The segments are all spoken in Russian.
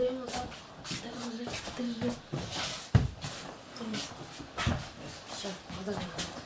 Дай назад. Дай назад. Держи. Все, подожди.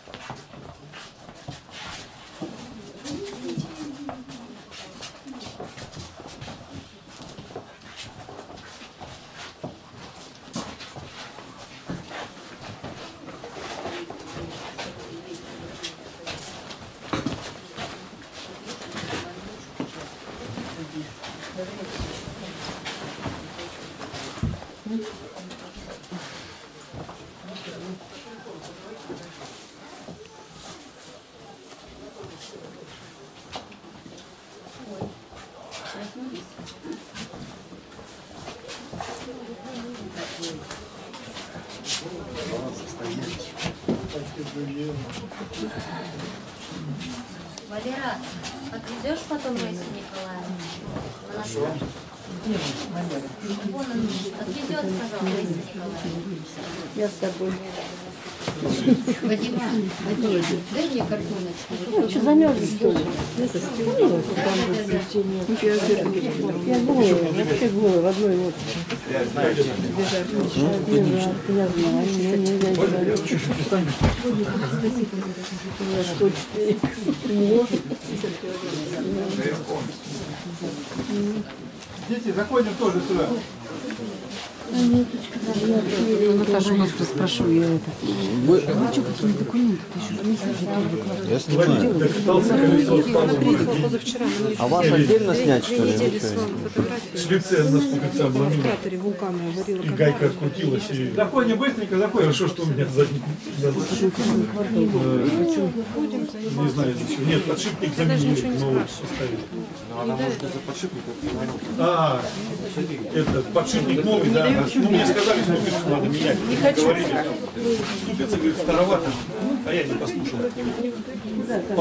Я с тобой. Вадим, Вадим, дай мне картоночку. Что, замерзли, что ли? Я голая, вообще голая, в одной лодке. Я знаю, я знаю. Я что, четыре? Дети, заходим тоже сюда. Наташа, у вас спрошу, я это. Вы... А что, какие документы? Ты еще Я снимаю. А вас отдельно снять, что ли? обломили. кратере вулкана варила И гайка открутилась. И... Заходим быстренько, заходим. Хорошо, что у меня задний. Не знаю зачем. Нет, подшипник заменили, новый поставили. Она может из-за подшипника. А, это подшипник новый, да. Ну, мне сказали, ступицу надо менять. Не хочу. Говорили, ступица, говорит, старовато. А я не послушал.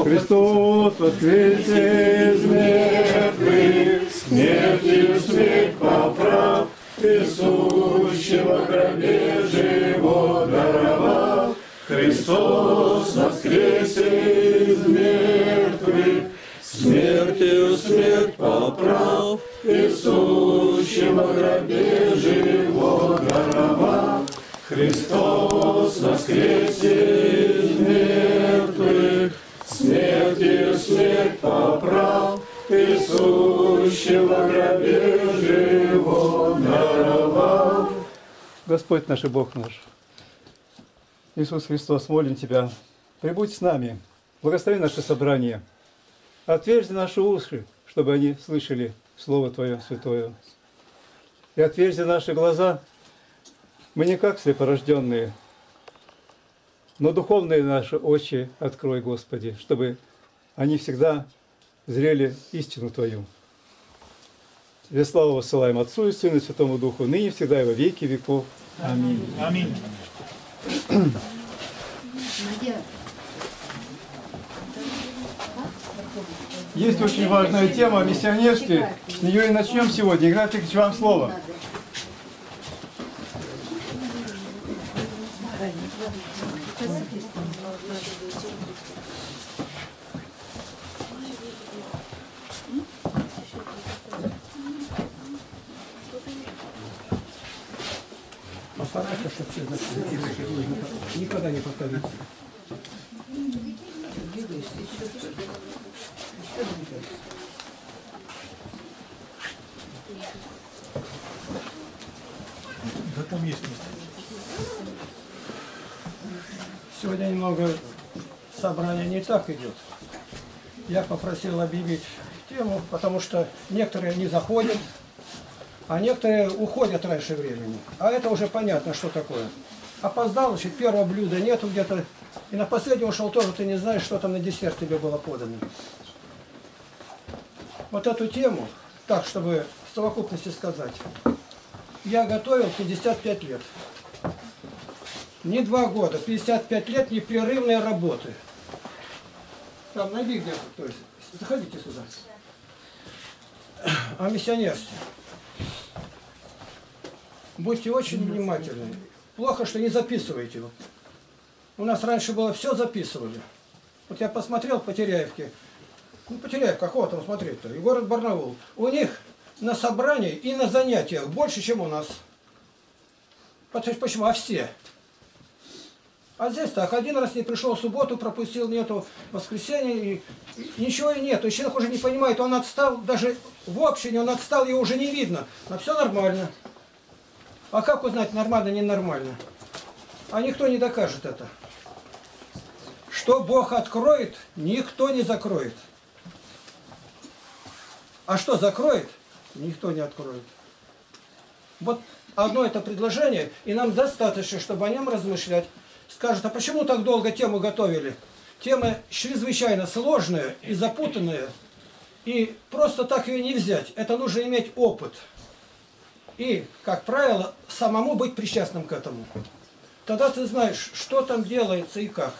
Христос воскресе из мертвых, смертью смерть поправ, и сущего гробе живо даровав. Христос воскресе из мертвых, смертью смерть поправ, и сущего гробе живо. Христос воскресе из мертвых, смертью смерть поправ, и гробе живо даровав. Господь наш и Бог наш, Иисус Христос, молим Тебя, прибудь с нами, благослови наше собрание, отверзи наши уши, чтобы они слышали Слово Твое Святое, и отверзи наши глаза, мы не как слепорожденные, но духовные наши очи открой, Господи, чтобы они всегда зрели истину Твою. Тебе славу высылаем Отцу и Сыну и Святому Духу, ныне всегда и во веки веков. Аминь. Аминь. Есть очень важная тема о миссионерстве. С нее и начнем сегодня. Игнатий Ильич, вам слово. Постарайся, чтобы все значили. Никогда не повторится. Да там есть место. Сегодня немного собрание не так идет. Я попросил объявить тему, потому что некоторые не заходят, а некоторые уходят раньше времени. А это уже понятно, что такое. Опоздал, значит, первого блюда нету где-то. И на последний ушел тоже, ты не знаешь, что там на десерт тебе было подано. Вот эту тему, так, чтобы в совокупности сказать, я готовил 55 лет. Не два года, 55 лет непрерывной работы. Там найди где-то, то есть, заходите сюда. О миссионерстве. Будьте очень внимательны. Плохо, что не записываете. У нас раньше было все записывали. Вот я посмотрел по Теряевке. Ну, по Теряевке, какого там смотреть-то? И город Барнаул. У них на собрании и на занятиях больше, чем у нас. Почему? А все. А здесь так, один раз не пришел субботу, пропустил, нету воскресенья, и, и ничего и нету. И человек уже не понимает, он отстал, даже в общине он отстал, его уже не видно. Но все нормально. А как узнать, нормально, ненормально? А никто не докажет это. Что Бог откроет, никто не закроет. А что закроет, никто не откроет. Вот одно это предложение, и нам достаточно, чтобы о нем размышлять. Скажут, а почему так долго тему готовили? Тема чрезвычайно сложная и запутанная, и просто так ее не взять. Это нужно иметь опыт. И, как правило, самому быть причастным к этому. Тогда ты знаешь, что там делается и как.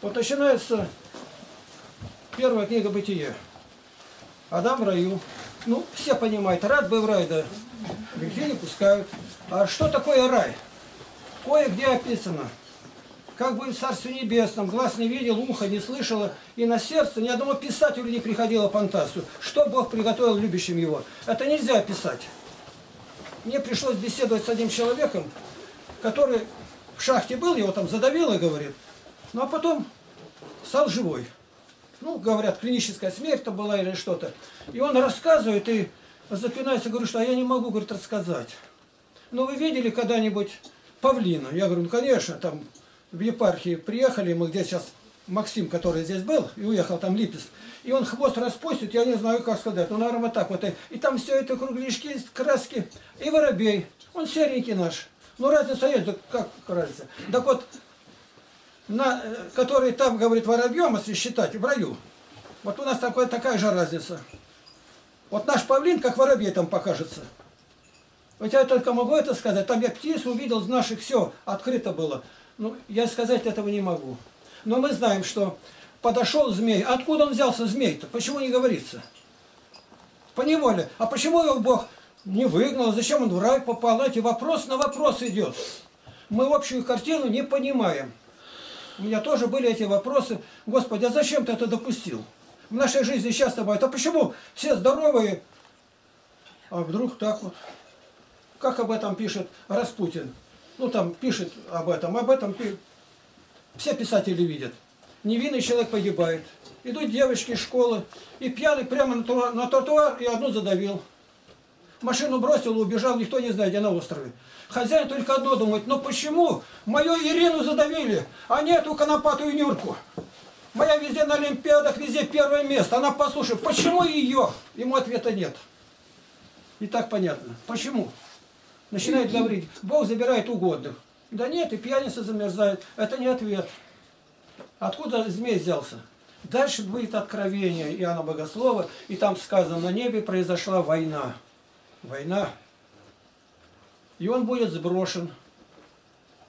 Вот начинается первая книга Бытия. Адам в раю. Ну, все понимают, рад бы в рай, да грехи не пускают. А что такое рай? Кое-где описано. Как будет в Царстве Небесном, глаз не видел, ухо не слышало, и на сердце ни одному писателю не приходило фантазию, что Бог приготовил любящим его. Это нельзя описать. Мне пришлось беседовать с одним человеком, который в шахте был, его там задавило, говорит, ну а потом стал живой. Ну, говорят, клиническая смерть-то была или что-то. И он рассказывает, и запинается, говорю, что а я не могу, говорит, рассказать. Но вы видели когда-нибудь павлина? Я говорю, ну, конечно, там в епархии приехали, мы где сейчас Максим, который здесь был, и уехал там Липец, и он хвост распустит, я не знаю, как сказать, ну, наверное, вот так вот. И, там все это кругляшки, краски, и воробей, он серенький наш. Ну, разница есть, да как разница? Так вот, на, э, который там, говорит, воробьем, если считать, в раю, вот у нас такой, такая же разница. Вот наш павлин, как воробей там покажется. Вот я только могу это сказать. Там я птиц увидел, из наших все открыто было. Ну, я сказать этого не могу. Но мы знаем, что подошел змей. Откуда он взялся змей-то? Почему не говорится? По неволе. А почему его Бог не выгнал? Зачем он в рай попал? Знаете, вопрос на вопрос идет. Мы общую картину не понимаем. У меня тоже были эти вопросы. Господи, а зачем ты это допустил? В нашей жизни часто бывает. А почему все здоровые, а вдруг так вот? Как об этом пишет Распутин? Ну, там пишет об этом, об этом пи- все писатели видят. Невинный человек погибает. Идут девочки из школы, и пьяный прямо на, тру- на тротуар и одну задавил. Машину бросил, убежал, никто не знает, где на острове. Хозяин только одно думает, ну почему мою Ирину задавили, а не эту конопатую Нюрку? Моя везде на Олимпиадах, везде первое место. Она послушай, почему ее? Ему ответа нет. И так понятно. Почему? Начинает говорить, Бог забирает угодных. Да нет, и пьяница замерзает. Это не ответ. Откуда змей взялся? Дальше будет откровение Иоанна Богослова, и там сказано, на небе произошла война. Война. И он будет сброшен.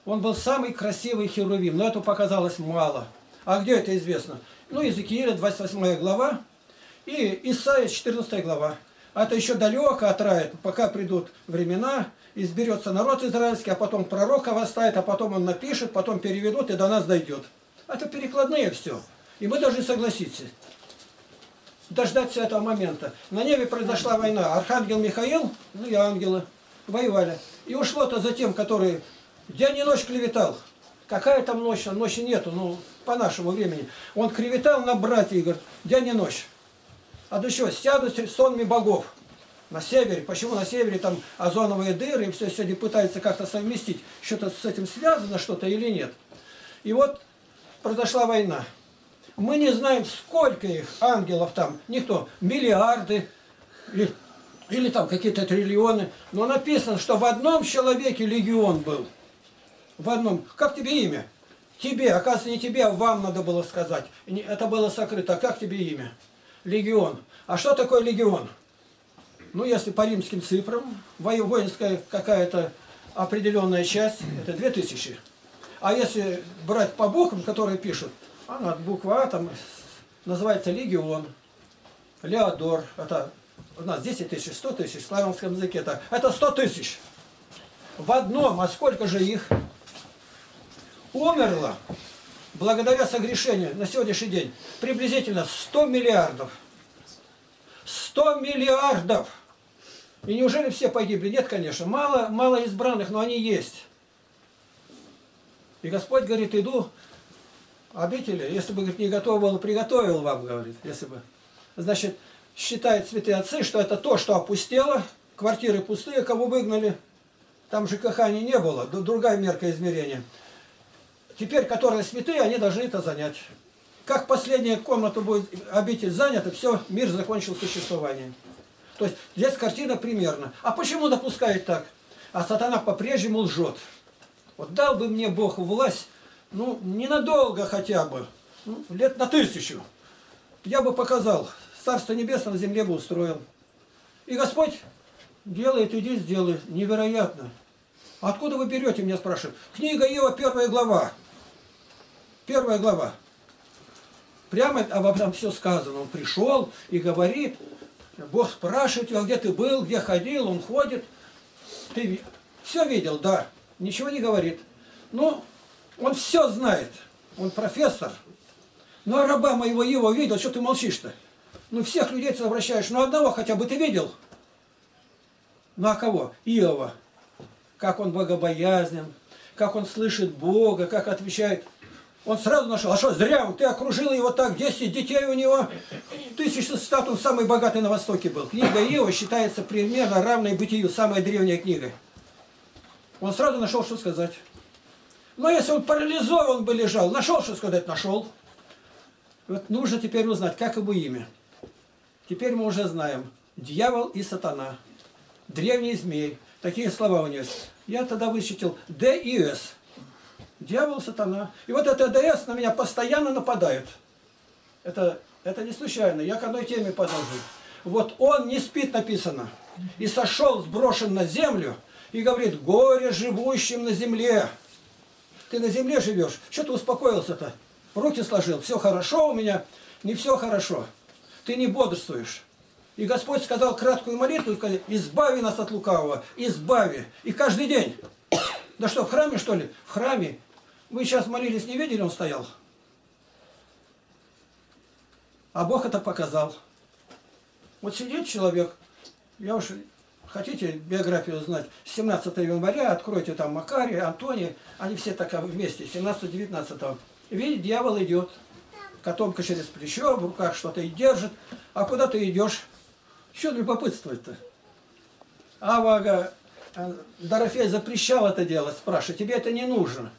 Он был самый красивый херувим, но это показалось мало. А где это известно? Ну, Иезекииля, 28 глава, и Исаия, 14 глава. А это еще далеко от рая, пока придут времена, изберется народ израильский, а потом пророка восставит, а потом он напишет, потом переведут, и до нас дойдет. Это перекладные все. И мы должны согласиться. Дождаться этого момента. На небе произошла война. Архангел Михаил, ну и ангелы воевали. И ушло-то за тем, который день и ночь клеветал. Какая там ночь? Ночи нету, ну, по нашему времени. Он клеветал на братьев и говорит, день и ночь. А да что, сядут сонми богов на севере. Почему на севере там озоновые дыры, и все сегодня пытаются как-то совместить, что-то с этим связано, что-то или нет. И вот произошла война. Мы не знаем, сколько их ангелов там, никто, миллиарды или, или там какие-то триллионы, но написано, что в одном человеке легион был. В одном. Как тебе имя? Тебе, оказывается, не тебе, а вам надо было сказать. Это было сокрыто. А как тебе имя? Легион. А что такое легион? Ну, если по римским цифрам, во- воинская какая-то определенная часть, это 2000. А если брать по буквам, которые пишут, она буква А там называется легион, Леодор, это у нас 10 тысяч, 100 тысяч, в славянском языке это, это 100 тысяч. В одном, а сколько же их? Умерло, благодаря согрешению на сегодняшний день, приблизительно 100 миллиардов. 100 миллиардов! И неужели все погибли? Нет, конечно. Мало, мало избранных, но они есть. И Господь говорит, иду обители, если бы говорит, не готов был, приготовил вам, говорит, если бы. Значит, считают святые отцы, что это то, что опустело, квартиры пустые, кого выгнали, там же кахани не было, другая мерка измерения. Теперь, которые святые, они должны это занять. Как последняя комната будет обитель занята, все, мир закончил существование. То есть здесь картина примерно. А почему допускает так? А сатана по-прежнему лжет. Вот дал бы мне Бог власть, ну, ненадолго хотя бы, ну, лет на тысячу. Я бы показал, Царство Небесное на земле бы устроил. И Господь делает, иди сделай. Невероятно. Откуда вы берете, меня спрашивают? Книга Иова, первая глава. Первая глава. Прямо об этом все сказано. Он пришел и говорит, Бог спрашивает его, где ты был, где ходил, он ходит. Ты все видел, да. Ничего не говорит. Но он все знает. Он профессор. Ну, а раба моего его видел, что ты молчишь-то? Ну, всех людей ты обращаешь, но одного хотя бы ты видел? Ну, а кого? Иова. Как он богобоязнен, как он слышит Бога, как отвечает. Он сразу нашел, а что, зря, ты окружил его так, 10 детей у него, тысяча статус, самый богатый на Востоке был. Книга Иова считается примерно равной бытию, самая древняя книга. Он сразу нашел, что сказать. Но если он парализован бы лежал, нашел, что сказать, нашел. Вот нужно теперь узнать, как его имя. Теперь мы уже знаем. Дьявол и сатана. Древний змей. Такие слова у него. Я тогда вычитал Д и С. Дьявол, сатана. И вот это ДС на меня постоянно нападает. Это, это не случайно. Я к одной теме подожду. Вот он не спит, написано. И сошел, сброшен на землю, и говорит, горе живущим на земле. Ты на земле живешь. Что ты успокоился-то? Руки сложил. Все хорошо у меня. Не все хорошо. Ты не бодрствуешь. И Господь сказал краткую молитву, избави нас от лукавого, избави. И каждый день. Да что, в храме что ли? В храме. Вы сейчас молились, не видели, он стоял? А Бог это показал. Вот сидит человек, я уж, хотите биографию знать, 17 января, откройте там Макария, Антония, они все так вместе, 17-19. Видит, дьявол идет, котомка через плечо, в руках что-то и держит. А куда ты идешь? Что любопытствовать-то? Авага, Дорофей запрещал это делать, спрашивает, тебе это не нужно.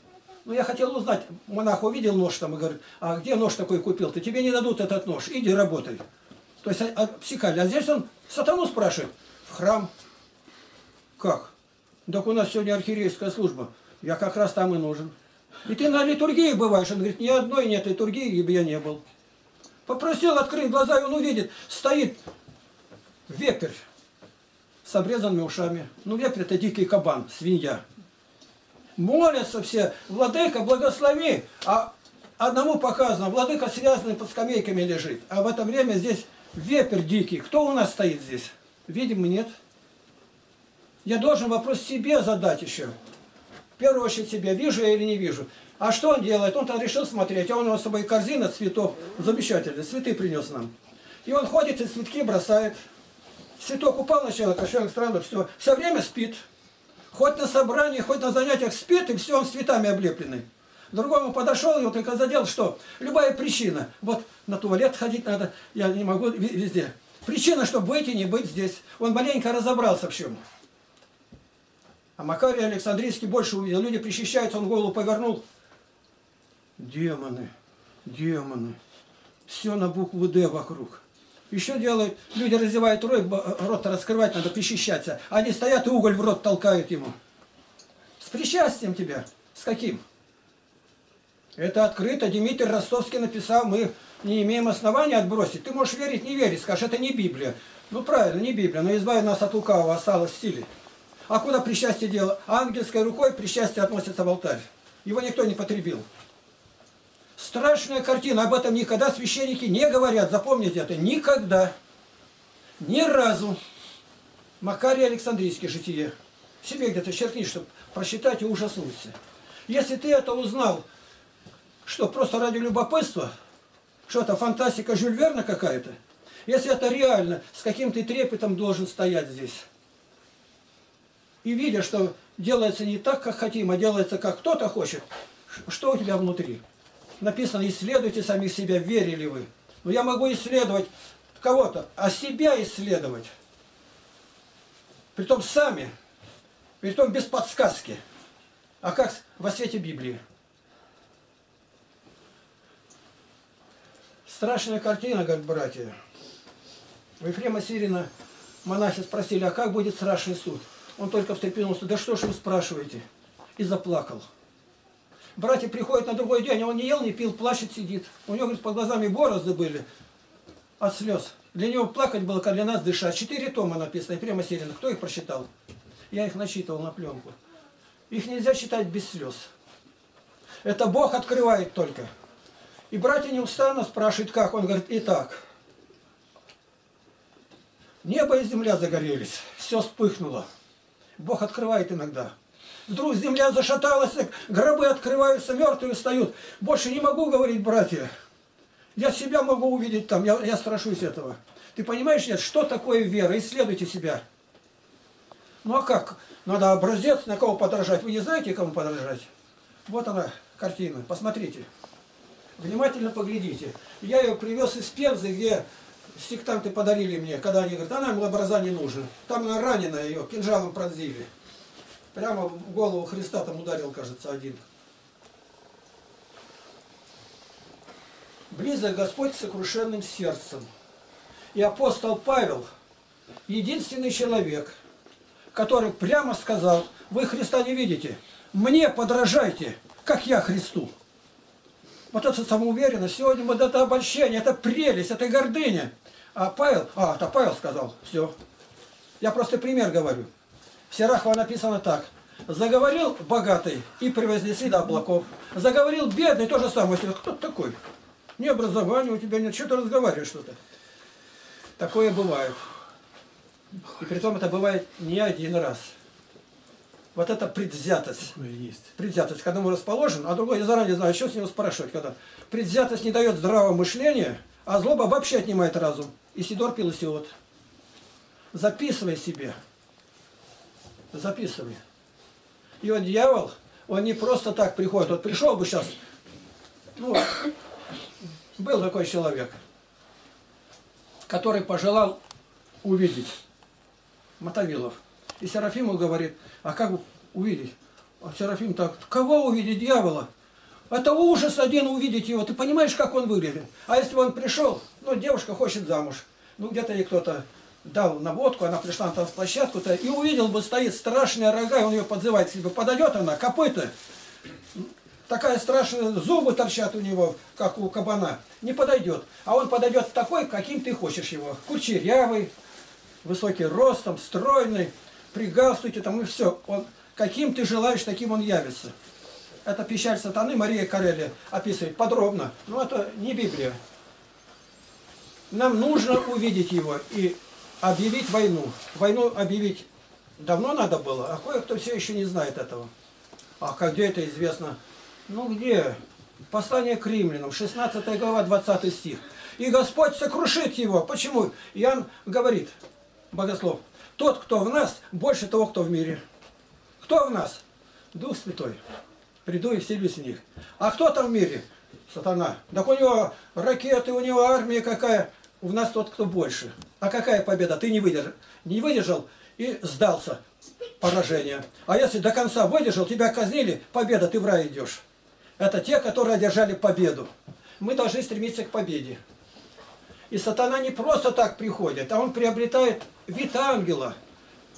Ну, я хотел узнать, монах увидел нож там и говорит, а где нож такой купил? Ты тебе не дадут этот нож, иди работай. То есть обсекали. А, а здесь он сатану спрашивает, в храм. Как? Так у нас сегодня архиерейская служба. Я как раз там и нужен. И ты на литургии бываешь. Он говорит, ни одной нет литургии, бы я не был. Попросил открыть глаза, и он увидит, стоит вепрь с обрезанными ушами. Ну, вепрь это дикий кабан, свинья. Молятся все, владыка, благослови. А одному показано, владыка связанный под скамейками лежит. А в это время здесь вепрь дикий. Кто у нас стоит здесь? Видимо, нет. Я должен вопрос себе задать еще. В первую очередь себе, вижу я или не вижу. А что он делает? Он там решил смотреть, а у него с собой корзина цветов, замечательно, цветы принес нам. И он ходит и цветки бросает. Цветок упал на человека, человек сразу все, все время спит. Хоть на собрании, хоть на занятиях спит, и все, он цветами облепленный. Другому подошел, его только задел, что? Любая причина. Вот на туалет ходить надо, я не могу везде. Причина, чтобы выйти, не быть здесь. Он маленько разобрался в чем. А Макарий Александрийский больше увидел. Люди причащаются, он голову повернул. Демоны, демоны. Все на букву «Д» вокруг. Еще делают, люди раздевают рот, рот раскрывать надо, причащаться. Они стоят и уголь в рот толкают ему. С причастием тебя. С каким? Это открыто. Дмитрий Ростовский написал, мы не имеем основания отбросить. Ты можешь верить, не верить. Скажешь, это не Библия. Ну правильно, не Библия, но избави нас от лукавого, осталось в силе. А куда причастие дело? Ангельской рукой причастие относится в алтарь. Его никто не потребил. Страшная картина, об этом никогда священники не говорят, запомните это, никогда, ни разу. Макарий Александрийский житие. Себе где-то черкни, чтобы прочитать и ужаснуться. Если ты это узнал, что просто ради любопытства, что это фантастика Жюль Верна какая-то, если это реально, с каким ты трепетом должен стоять здесь. и видя, что делается не так, как хотим, а делается, как кто-то хочет, что у тебя внутри? Написано, исследуйте самих себя, верили вы. Но я могу исследовать кого-то, а себя исследовать. Притом сами, притом без подсказки. А как во свете Библии? Страшная картина, говорят братья. У Ефрема Сирина монахи спросили, а как будет страшный суд? Он только встрепенулся, да что ж вы спрашиваете? И заплакал. Братья приходят на другой день, а он не ел, не пил, плачет, сидит. У него, говорит, под глазами борозды были от слез. Для него плакать было, как для нас дышать. Четыре тома написано, Ефрема Сирина. Кто их прочитал? Я их начитывал на пленку. Их нельзя читать без слез. Это Бог открывает только. И братья неустанно спрашивают, как. Он говорит, итак, небо и земля загорелись, все вспыхнуло. Бог открывает иногда. Вдруг земля зашаталась, гробы открываются, мертвые встают. Больше не могу говорить, братья. Я себя могу увидеть там, я, я страшусь этого. Ты понимаешь, нет, что такое вера? Исследуйте себя. Ну а как? Надо образец, на кого подражать. Вы не знаете, кому подражать? Вот она, картина. Посмотрите. Внимательно поглядите. Я ее привез из Пензы, где сектанты подарили мне, когда они говорят, она им образа не нужен. Там она раненая, ее кинжалом пронзили. Прямо в голову Христа там ударил, кажется, один. Близок Господь сокрушенным сердцем. И апостол Павел, единственный человек, который прямо сказал, вы Христа не видите, мне подражайте, как я Христу. Вот это самоуверенность, сегодня вот это обольщение, это прелесть, это гордыня. А Павел, а, это Павел сказал, все. Я просто пример говорю. В Серахова написано так. Заговорил богатый и превознесли до облаков. Заговорил бедный, то же самое. Кто ты такой? Ни образования у тебя нет, что ты разговариваешь что-то. Такое бывает. И при том это бывает не один раз. Вот это предвзятость. Есть. Предвзятость, когда мы расположен, а другой я заранее знаю, что с него спрашивать, когда. Предвзятость не дает здравого мышления, а злоба вообще отнимает разум. Исидор пил Исиот. Записывай себе. Записывай. И вот дьявол, он не просто так приходит. Вот пришел бы сейчас, ну, был такой человек, который пожелал увидеть Мотовилов. И Серафиму говорит, а как увидеть? А Серафим так, кого увидеть, дьявола? Это ужас один увидеть его. Ты понимаешь, как он выглядит? А если бы он пришел, ну, девушка хочет замуж, ну, где-то ей кто-то дал наводку, она пришла на танцплощадку-то, и увидел бы, стоит страшная рога, и он ее подзывает себе. Подойдет она, копыта, такая страшная, зубы торчат у него, как у кабана, не подойдет. А он подойдет такой, каким ты хочешь его. Кучерявый, высокий ростом, стройный, при галстуке, там и все. Он, каким ты желаешь, таким он явится. Это печаль сатаны Мария Карелия описывает подробно. Но это не Библия. Нам нужно увидеть его и объявить войну. Войну объявить давно надо было, а кое-кто все еще не знает этого. А как где это известно? Ну где? Послание к римлянам, 16 глава, 20 стих. И Господь сокрушит его. Почему? Иоанн говорит, богослов, тот, кто в нас, больше того, кто в мире. Кто в нас? Дух Святой. Приду и вселюсь в них. А кто там в мире? Сатана. Так у него ракеты, у него армия какая. У нас тот, кто больше. А какая победа? Ты не выдержал. Не выдержал и сдался. Поражение. А если до конца выдержал, тебя казнили, победа, ты в рай идешь. Это те, которые одержали победу. Мы должны стремиться к победе. И сатана не просто так приходит, а он приобретает вид ангела,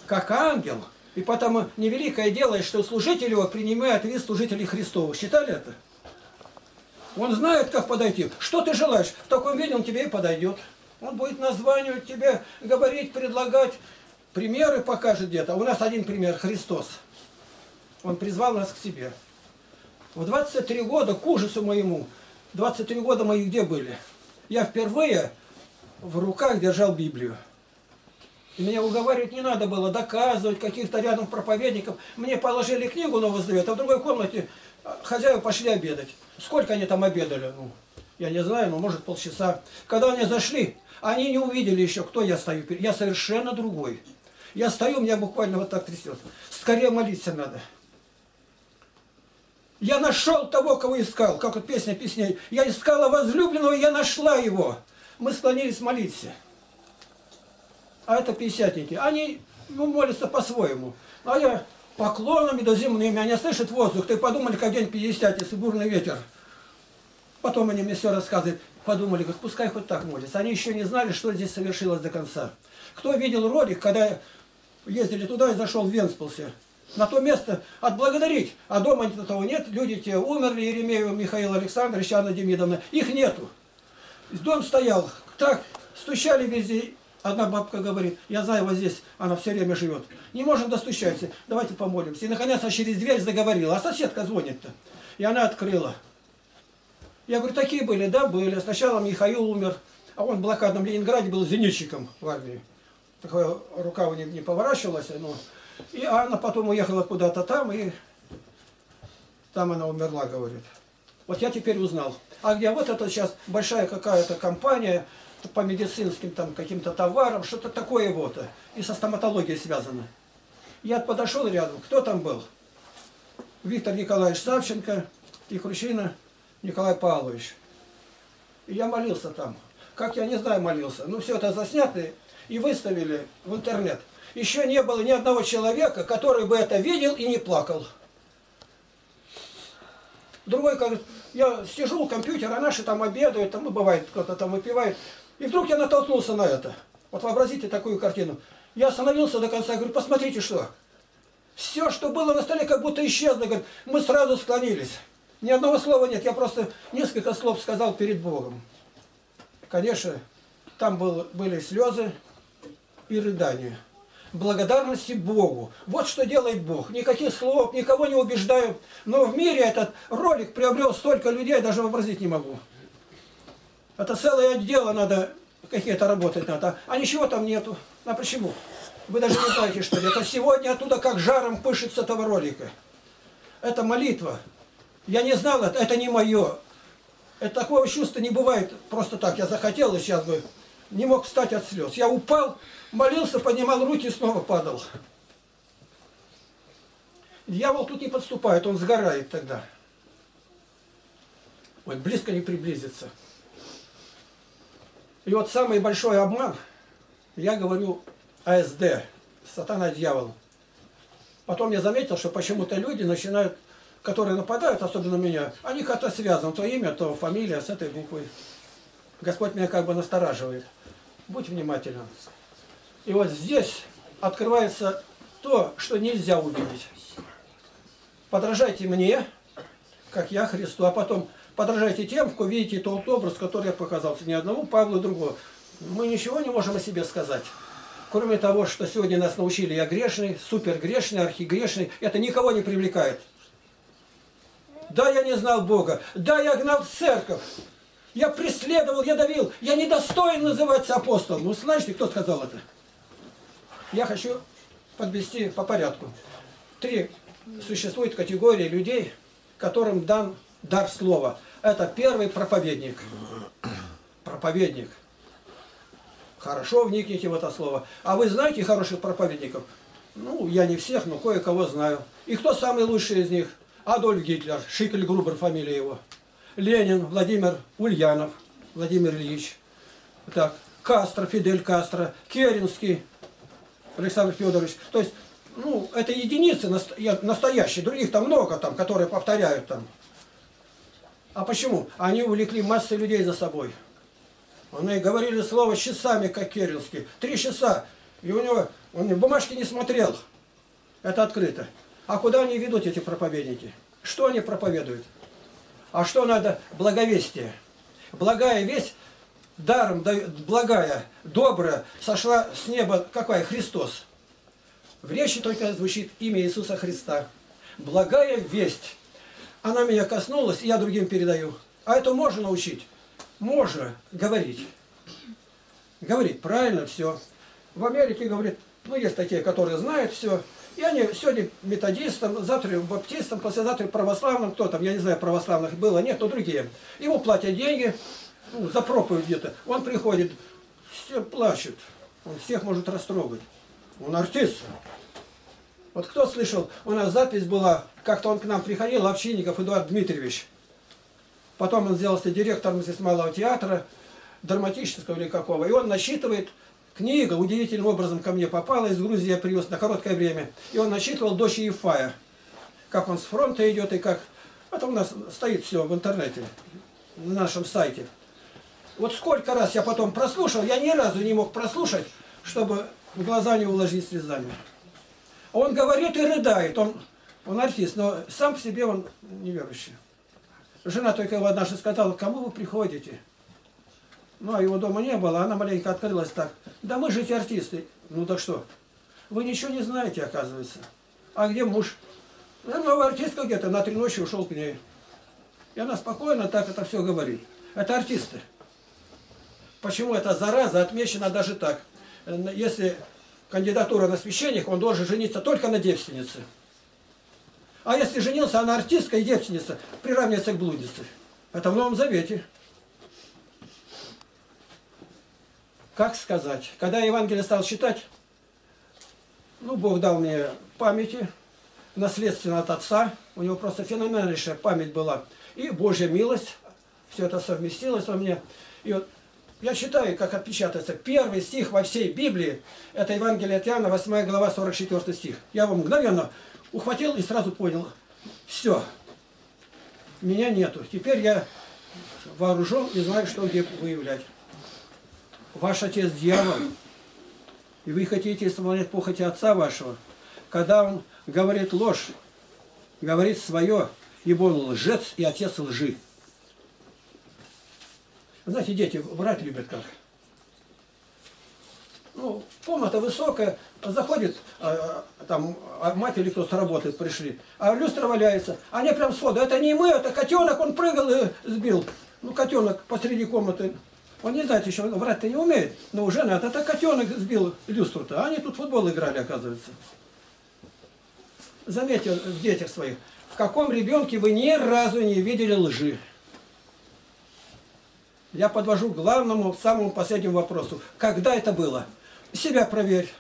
как ангел. И потому невеликое дело, что служитель его принимает вид служителей Христова. Считали это? Он знает, как подойти. Что ты желаешь? В таком виде он тебе и подойдет. Он будет названивать тебе, говорить, предлагать. Примеры покажет где-то. У нас один пример – Христос. Он призвал нас к себе. В 23 года, к ужасу моему, 23 года мои где были? Я впервые в руках держал Библию. И меня уговаривать не надо было, доказывать каких-то рядом проповедников. Мне положили книгу Нового Завета, а в другой комнате хозяева пошли обедать. Сколько они там обедали? Ну, я не знаю, но может полчаса. Когда они зашли, они не увидели еще, кто я стою. Я совершенно другой. Я стою, меня буквально вот так трясет. Скорее молиться надо. Я нашел того, кого искал, как вот песня песней. Я искала возлюбленного, я нашла его. Мы склонились молиться. А это пятидесятники. Они ну, молятся по-своему. А я поклонами до земными, они слышат воздух. Ты подумали, как день пятидесятницы, бурный ветер. Потом они мне все рассказывают. Подумали, говорят, пускай хоть так молятся. Они еще не знали, что здесь совершилось до конца. Кто видел ролик, когда ездили туда и зашел в Венспилсе? На то место отблагодарить. А дома того нет. Люди те умерли, Еремеева Михаил Александрович, Анна Демидовна. Их нету. Дом стоял. Так, стучали везде. Одна бабка говорит, я знаю, вот здесь она все время живет. Не можем достучаться, давайте помолимся. И наконец через дверь заговорила, а соседка звонит-то. И она открыла. Я говорю, такие были, да, были. Сначала Михаил умер, а он в блокадном Ленинграде был зенитчиком в армии. Такая рука у него не поворачивалась, но... И она потом уехала куда-то там, и там она умерла, говорит. Вот я теперь узнал. А где вот это сейчас большая какая-то компания по медицинским там каким-то товарам, что-то такое вот, и со стоматологией связано. Я подошел рядом, кто там был? Виктор Николаевич Савченко и Кручина Николай Павлович. И я молился там. Как я не знаю молился. Ну все это заснято и выставили в интернет. Еще не было ни одного человека, который бы это видел и не плакал. Другой говорит, я сижу у компьютера, а наши там обедают, там, ну, бывает, кто-то там выпивает. И вдруг я натолкнулся на это. Вот вообразите такую картину. Я остановился до конца, говорю, посмотрите что. Все, что было на столе, как будто исчезло. Говорит, мы сразу склонились. Ни одного слова нет, я просто несколько слов сказал перед Богом. Конечно, там был, были слезы и рыдания. Благодарности Богу. Вот что делает Бог. Никаких слов, никого не убеждаю. Но в мире этот ролик приобрел столько людей, даже вообразить не могу. Это целое отдело надо, какие-то работать надо. А ничего там нету. А почему? Вы даже не знаете, что ли. Это сегодня оттуда как жаром пышется этого ролика. Это молитва. Я не знал это, это не мое. Это такого чувства не бывает просто так. Я захотел и сейчас бы не мог встать от слез. Я упал, молился, поднимал руки и снова падал. Дьявол тут не подступает, он сгорает тогда. Вот близко не приблизится. И вот самый большой обман, я говорю АСД, сатана дьявол. Потом я заметил, что почему-то люди начинают, которые нападают, особенно меня, они как-то связаны, то имя, то фамилия с этой буквой. Господь меня как бы настораживает. Будь внимательным. И вот здесь открывается то, что нельзя увидеть. Подражайте мне, как я Христу, а потом подражайте тем, кто видите тот образ, который я показался, ни одному Павлу другого. Мы ничего не можем о себе сказать. Кроме того, что сегодня нас научили, я грешный, супер грешный, архигрешный, это никого не привлекает. Да, я не знал Бога, да, я гнал церковь, я преследовал, я давил, я недостоин называться апостолом. Ну, знаете, кто сказал это? Я хочу подвести по порядку. Три существует категории людей, которым дан дар слова. Это первый проповедник. Проповедник. Хорошо вникните в это слово. А вы знаете хороших проповедников? Ну, я не всех, но кое-кого знаю. И кто самый лучший из них? Адольф Гитлер, Шикель Грубер, фамилия его. Ленин, Владимир Ульянов, Владимир Ильич. Так, Кастро, Фидель Кастро, Керенский, Александр Федорович. То есть, ну, это единицы настоящие, других там много, там, которые повторяют там. А почему? Они увлекли массы людей за собой. Они говорили слово часами, как Керенский. Три часа. И у него, он бумажки не смотрел. Это открыто. А куда они ведут, эти проповедники? Что они проповедуют? А что надо? Благовестие. Благая весть, даром благая, добрая, сошла с неба, какая? Христос. В речи только звучит имя Иисуса Христа. Благая весть она меня коснулась, и я другим передаю. А это можно научить? Можно говорить. Говорить правильно все. В Америке говорит, ну есть такие, которые знают все. И они сегодня методистам, завтра баптистам, послезавтра православным, кто там, я не знаю, православных было, нет, но другие. Ему платят деньги ну, за проповедь где-то. Он приходит, все плачут, он всех может растрогать. Он артист. Вот кто слышал, у нас запись была, как-то он к нам приходил, Овчинников Эдуард Дмитриевич. Потом он сделался директором здесь малого театра, драматического или какого. И он насчитывает, книга удивительным образом ко мне попала, из Грузии я привез на короткое время. И он насчитывал дочь Ефая. Как он с фронта идет и как... Это у нас стоит все в интернете, на нашем сайте. Вот сколько раз я потом прослушал, я ни разу не мог прослушать, чтобы глаза не уложить слезами. Он говорит и рыдает, он, он артист, но сам по себе он неверующий. Жена только его однажды сказала, кому вы приходите? Ну, а его дома не было, она маленько открылась так. Да мы же эти артисты. Ну, так что? Вы ничего не знаете, оказывается. А где муж? Ну, новая артистка где-то, на три ночи ушел к ней. И она спокойно так это все говорит. Это артисты. Почему эта зараза отмечена даже так? Если кандидатура на священника, он должен жениться только на девственнице. А если женился, она артистка и девственница, приравнивается к блуднице. Это в Новом Завете. Как сказать? Когда Евангелие стал читать, ну, Бог дал мне памяти, наследственно от отца, у него просто феноменальнейшая память была, и Божья милость, все это совместилось во мне. И вот я читаю, как отпечатается. Первый стих во всей Библии, это Евангелие от Иоанна, 8 глава, 44 стих. Я его мгновенно ухватил и сразу понял. Все. Меня нету. Теперь я вооружен и знаю, что где выявлять. Ваш отец дьявол. И вы хотите исполнять похоти отца вашего. Когда он говорит ложь, говорит свое, ибо он лжец и отец лжи. Знаете, дети врать любят как. Ну, комната высокая, заходит, а, там а мать или кто-то работает, пришли, а люстра валяется. Они прям сходу, это не мы, это котенок, он прыгал и сбил. Ну, котенок посреди комнаты. Он не знает еще, врать-то не умеет, но уже надо. Это котенок сбил люстру-то. А они тут футбол играли, оказывается. Заметьте в детях своих, в каком ребенке вы ни разу не видели лжи я подвожу к главному, самому последнему вопросу. Когда это было? Себя проверь.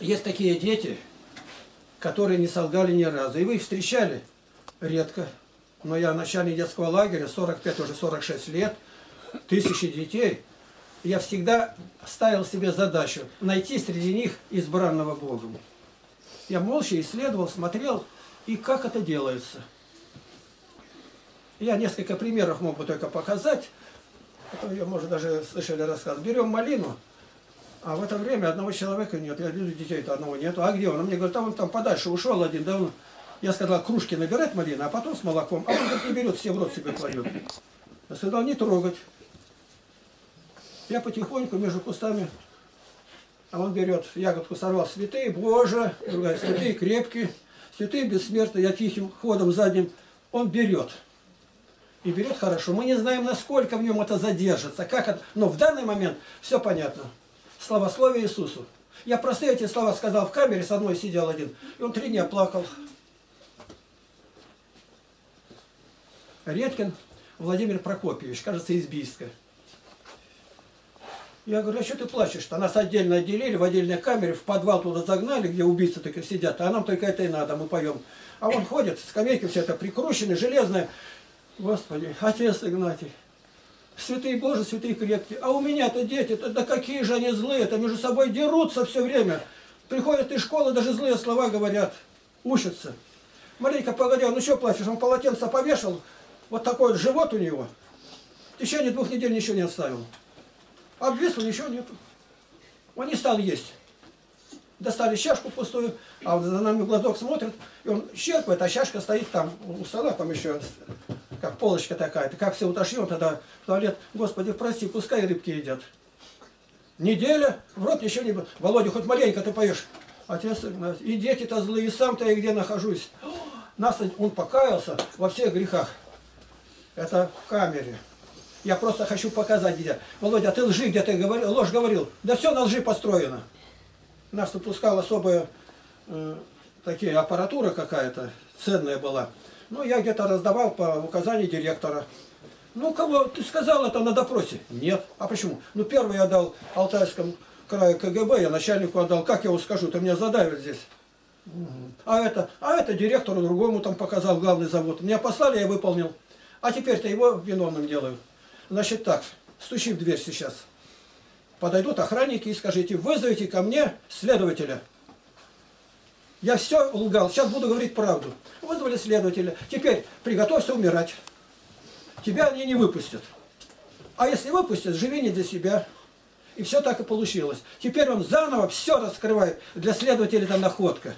Есть такие дети, которые не солгали ни разу. И вы их встречали редко. Но я начальник детского лагеря, 45, уже 46 лет, тысячи детей. Я всегда ставил себе задачу найти среди них избранного Богом. Я молча исследовал, смотрел, и как это делается – я несколько примеров мог бы только показать. Это ее, может, даже слышали рассказ. Берем малину, а в это время одного человека нет. Я вижу, детей-то одного нету. А где он? Он мне говорит, а он там подальше ушел один. Да он... Я сказал, кружки набирать малину, а потом с молоком. А он, говорит, не берет, все в рот себе кладет. Я сказал, не трогать. Я потихоньку между кустами, а он берет ягодку, сорвал святые, боже, другая, святые крепкие, святые бессмертные, я тихим ходом задним, он берет и берет хорошо. Мы не знаем, насколько в нем это задержится, как это... но в данный момент все понятно. Славословие Иисусу. Я простые эти слова сказал в камере, с одной сидел один, и он три дня плакал. Редкин Владимир Прокопьевич, кажется, из Бийска. Я говорю, а что ты плачешь-то? Нас отдельно отделили, в отдельной камере, в подвал туда загнали, где убийцы только сидят, а нам только это и надо, мы поем. А он ходит, скамейки все это прикручены, железные, Господи, отец Игнатий, святые Боже, святые крепкие, а у меня-то дети-то, да какие же они злые, это между собой дерутся все время. Приходят из школы, даже злые слова говорят, учатся. Маленько погодя, ну что плачешь, он полотенце повешал, вот такой вот живот у него. В течение двух недель ничего не оставил. Обвисло, ничего нету. Он не стал есть. Достали чашку пустую, а за нами глазок смотрит, и он щерпает, а чашка стоит там, у стола там еще как полочка такая-то, как все утошнил, тогда в туалет, Господи, прости, пускай рыбки едят. Неделя, в рот еще не было. Володя, хоть маленько ты поешь. Отец и дети-то злые, и сам-то я где нахожусь. Нас он покаялся во всех грехах. Это в камере. Я просто хочу показать, где. Володя, ты лжи где ты говорил, ложь говорил. Да все на лжи построено. Нас выпускал особая э, такие аппаратура какая-то, ценная была. Ну, я где-то раздавал по указанию директора. Ну, кого ты сказал это на допросе? Нет. А почему? Ну, первый я дал Алтайском края КГБ, я начальнику отдал, как я ему скажу, ты меня задавят здесь. А это, а это директору другому там показал главный завод. Меня послали, я выполнил. А теперь-то его виновным делают. Значит так, стучи в дверь сейчас. Подойдут охранники и скажите, вызовите ко мне следователя. Я все лгал, сейчас буду говорить правду. Вызвали следователя. Теперь приготовься умирать. Тебя они не выпустят. А если выпустят, живи не для себя. И все так и получилось. Теперь он заново все раскрывает. Для следователя там находка.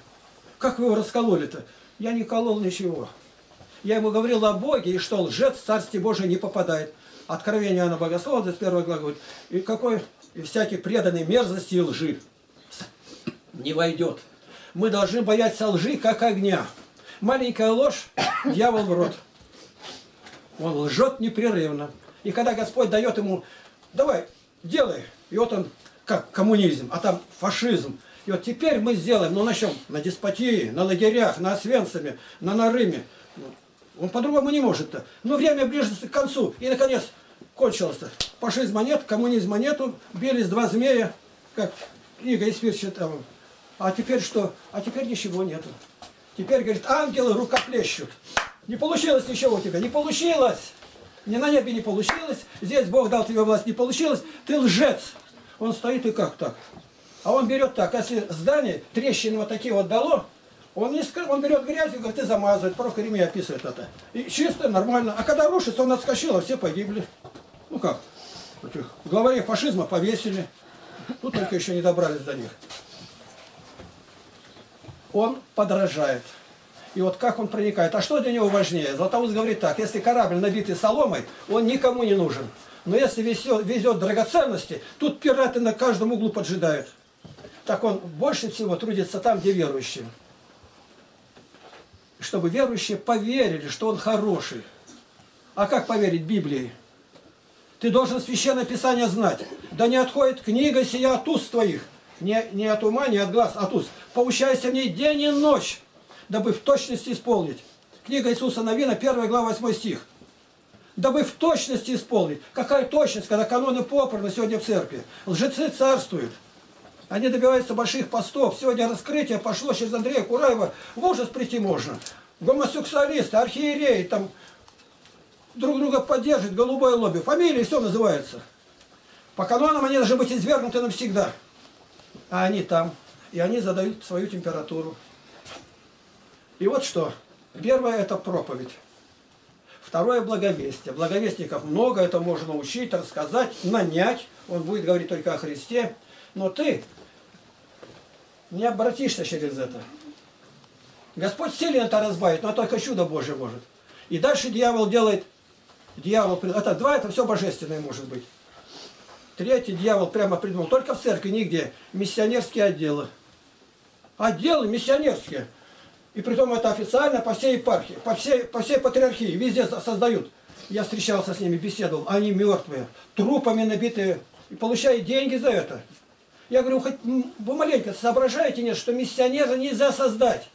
Как вы его раскололи-то? Я не колол ничего. Я ему говорил о Боге, и что лжец в Царстве Божие не попадает. Откровение Иоанна Богослова, 21 глава говорит, и какой и всякий преданный мерзости и лжи не войдет. Мы должны бояться лжи, как огня. Маленькая ложь, дьявол в рот. Он лжет непрерывно. И когда Господь дает ему, давай, делай. И вот он, как коммунизм, а там фашизм. И вот теперь мы сделаем, ну на чем? На деспотии, на лагерях, на Освенциме, на Нарыме. Он по-другому не может-то. Но время ближется к концу. И, наконец, кончилось-то. Фашизма нет, коммунизма нету. Бились два змея, как книга из там. А теперь что? А теперь ничего нету. Теперь, говорит, ангелы рукоплещут. Не получилось ничего у тебя, не получилось. Ни на небе не получилось, здесь Бог дал тебе власть, не получилось. Ты лжец. Он стоит и как так? А он берет так, если здание трещины вот такие вот дало, он, не, ск- он берет грязь и говорит, ты замазывает. Пророк Иеремия описывает это. И чисто, нормально. А когда рушится, он отскочил, а все погибли. Ну как? Главарей фашизма повесили. Тут только еще не добрались до них. Он подражает. И вот как он проникает. А что для него важнее? Златоуст говорит так, если корабль набитый соломой, он никому не нужен. Но если везет, везет драгоценности, тут пираты на каждом углу поджидают. Так он больше всего трудится там, где верующие. Чтобы верующие поверили, что он хороший. А как поверить Библии? Ты должен Священное Писание знать. Да не отходит книга сия от уст твоих. Не, не от ума, не от глаз, от уст. Поучайся в ней день и ночь, дабы в точности исполнить. Книга Иисуса Новина, 1 глава, 8 стих. Дабы в точности исполнить. Какая точность, когда каноны попраны сегодня в церкви? Лжецы царствуют. Они добиваются больших постов. Сегодня раскрытие пошло через Андрея Кураева. В ужас прийти можно. Гомосексуалисты, архиереи, там друг друга поддерживают, голубое лобби. Фамилии все называется. По канонам они должны быть извергнуты навсегда. А они там. И они задают свою температуру. И вот что. Первое это проповедь. Второе благовестие. Благовестников много, это можно учить, рассказать, нанять. Он будет говорить только о Христе. Но ты не обратишься через это. Господь силен это разбавит, но только чудо Божие может. И дальше дьявол делает, дьявол, это два, это все божественное может быть. Третий дьявол прямо придумал, только в церкви, нигде, миссионерские отделы. Отделы миссионерские. И притом это официально по всей епархии, по всей, по всей патриархии, везде создают. Я встречался с ними, беседовал, они мертвые, трупами набитые, и получают деньги за это. Я говорю, хоть вы маленько соображаете, нет, что миссионера нельзя создать.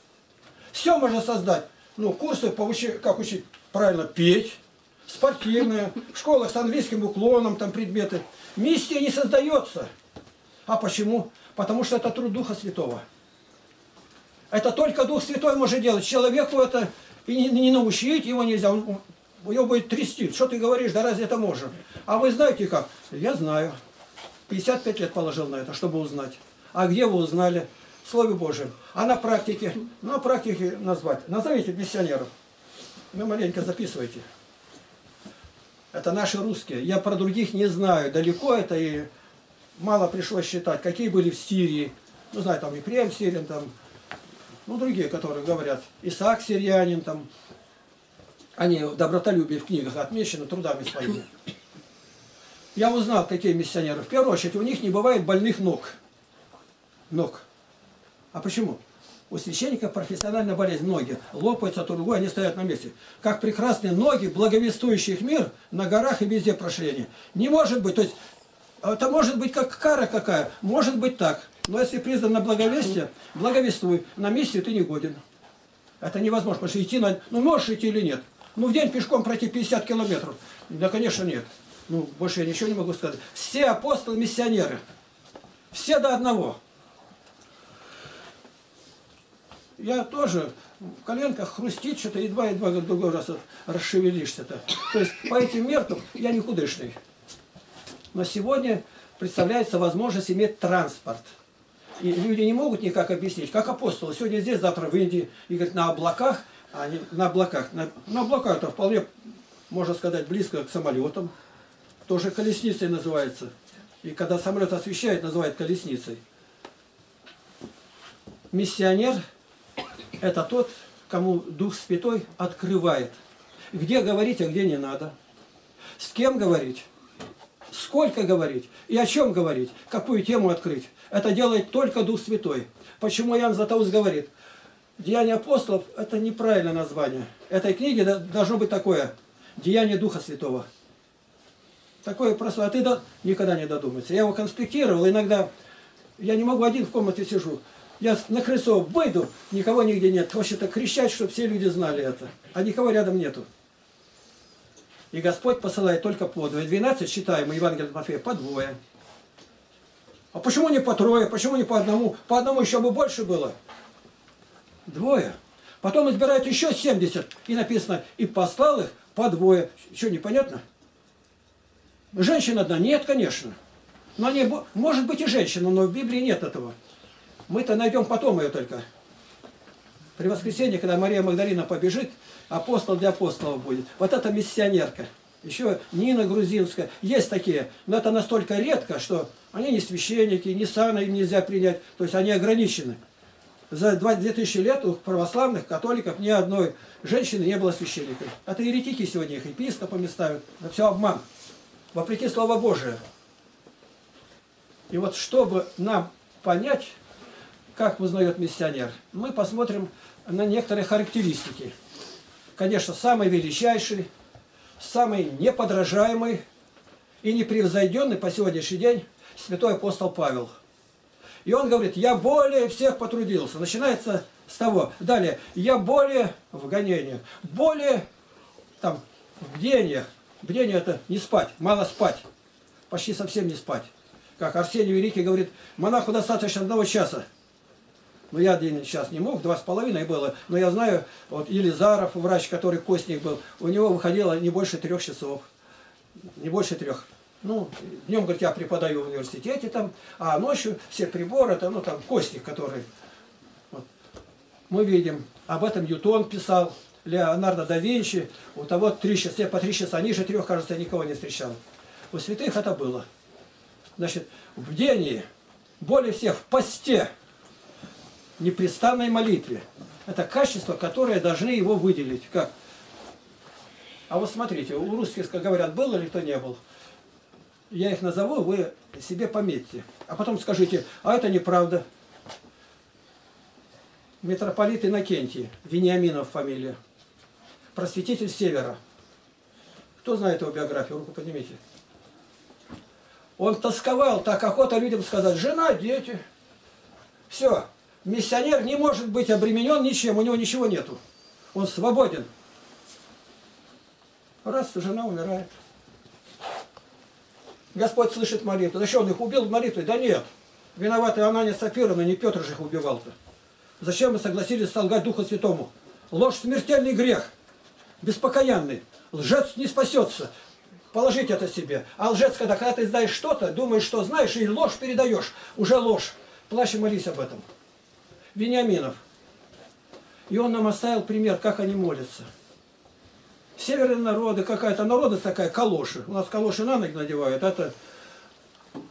Все можно создать. Ну, курсы, по как учить правильно петь, спортивные, в школах с английским уклоном, там предметы. Миссия не создается. А почему? Потому что это труд Духа Святого. Это только Дух Святой может делать. Человеку это и не, не научить его нельзя. Он, его будет трясти. Что ты говоришь, да разве это можно? А вы знаете как? Я знаю. 55 лет положил на это, чтобы узнать. А где вы узнали? Слове Божьем. А на практике? На практике назвать. Назовите миссионеров. Вы маленько записывайте. Это наши русские. Я про других не знаю. Далеко это и мало пришлось считать. Какие были в Сирии. Ну, знаю, там Ефрем Сирин, там, ну, другие, которые говорят. Исаак Сирианин, там. Они добротолюбие в книгах отмечены трудами своими. Я узнал, какие миссионеры. В первую очередь, у них не бывает больных ног. Ног. А почему? У священников профессиональная болезнь ноги. Лопаются, то другое, они стоят на месте. Как прекрасные ноги, благовествующих мир на горах и везде прошение. Не может быть. То есть, это может быть как кара какая. Может быть так. Но если признано благовестие, благовествуй. На миссию ты не годен. Это невозможно. Потому что идти на... Ну, можешь идти или нет. Ну, в день пешком пройти 50 километров. Да, конечно, нет. Ну, больше я ничего не могу сказать. Все апостолы миссионеры. Все до одного. Я тоже в коленках хрустит что-то, едва-едва как другой раз расшевелишься-то. То есть по этим меркам я не худышный. Но сегодня представляется возможность иметь транспорт. И люди не могут никак объяснить, как апостолы. Сегодня здесь, завтра в Индии, и говорят, на облаках, а не на облаках. На, на облаках это вполне, можно сказать, близко к самолетам. Тоже колесницей называется. И когда самолет освещает, называют колесницей. Миссионер – это тот, кому Дух Святой открывает. Где говорить, а где не надо. С кем говорить. Сколько говорить и о чем говорить, какую тему открыть. Это делает только Дух Святой. Почему Ян Златоуст говорит, Деяния апостолов – это неправильное название. Этой книги должно быть такое – Деяние Духа Святого. Такое просто, а ты до... никогда не додумаешься. Я его конспектировал, иногда я не могу один в комнате сижу. Я на крыльцо выйду, никого нигде нет. Хочется кричать, чтобы все люди знали это. А никого рядом нету. И Господь посылает только по двое. 12 считаем, Евангелие от Матфея, по двое. А почему не по трое, почему не по одному? По одному еще бы больше было. Двое. Потом избирают еще 70. И написано, и послал их по двое. Что, непонятно? Женщина одна? Нет, конечно. Но они, может быть и женщина, но в Библии нет этого. Мы-то найдем потом ее только. При воскресенье, когда Мария Магдалина побежит, апостол для апостолов будет. Вот это миссионерка. Еще Нина Грузинская. Есть такие, но это настолько редко, что они не священники, ни сана им нельзя принять. То есть они ограничены. За 2000 лет у православных католиков ни одной женщины не было священником. Это еретики сегодня их епископами ставят. Это все обман. Вопреки Слова Божия. И вот чтобы нам понять, как узнает миссионер, мы посмотрим на некоторые характеристики. Конечно, самый величайший, самый неподражаемый и непревзойденный по сегодняшний день святой апостол Павел. И он говорит, я более всех потрудился. Начинается с того. Далее, я более в гонениях, более там, в бдениях. Бдение это не спать, мало спать. Почти совсем не спать. Как Арсений Великий говорит, монаху достаточно одного часа. Но я один час не мог, два с половиной было. Но я знаю, вот Елизаров, врач, который костник был, у него выходило не больше трех часов. Не больше трех. Ну, днем, говорит, я преподаю в университете там, а ночью все приборы, это, ну, там, костник, который... Вот. Мы видим, об этом Ньютон писал, Леонардо да Винчи, у того три часа, по три часа, ниже трех, кажется, я никого не встречал. У святых это было. Значит, в бдении, более всех в посте, непрестанной молитве. Это качество, которое должны его выделить. Как? А вот смотрите, у русских, как говорят, был или кто не был. Я их назову, вы себе пометьте. А потом скажите, а это неправда. Митрополит Иннокентий, Вениаминов фамилия. Просветитель Севера. Кто знает его биографию? Руку поднимите. Он тосковал, так охота людям сказать, жена, дети. Все, Миссионер не может быть обременен ничем, у него ничего нету. Он свободен. Раз, жена умирает. Господь слышит молитву. Зачем он их убил в молитве? Да нет. Виноваты Анания Сапировна, не Петр же их убивал-то. Зачем мы согласились солгать Духу Святому? Ложь смертельный грех. Беспокаянный. Лжец не спасется. Положить это себе. А лжец, когда, когда ты знаешь что-то, думаешь, что знаешь, и ложь передаешь, уже ложь. Плачь и молись об этом. Вениаминов. И он нам оставил пример, как они молятся. Северные народы, какая-то народность такая, калоши. У нас калоши на ноги надевают, это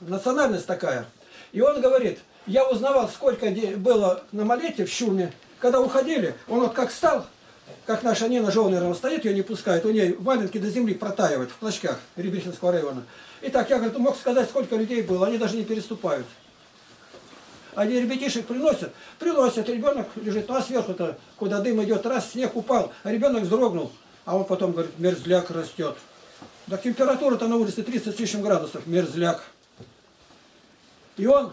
национальность такая. И он говорит, я узнавал, сколько было на молитве в Шуме, когда уходили, он вот как стал, как наша Нина Жовнерова стоит, ее не пускает, у нее валенки до земли протаивают в клочках Рябихинского района. Итак, я говорит, мог сказать, сколько людей было, они даже не переступают. Они ребятишек приносят, приносят, ребенок лежит, ну а сверху-то, куда дым идет, раз снег упал, а ребенок вздрогнул, а он потом говорит, мерзляк растет. Так температура-то на улице 30 с лишним градусов, мерзляк. И он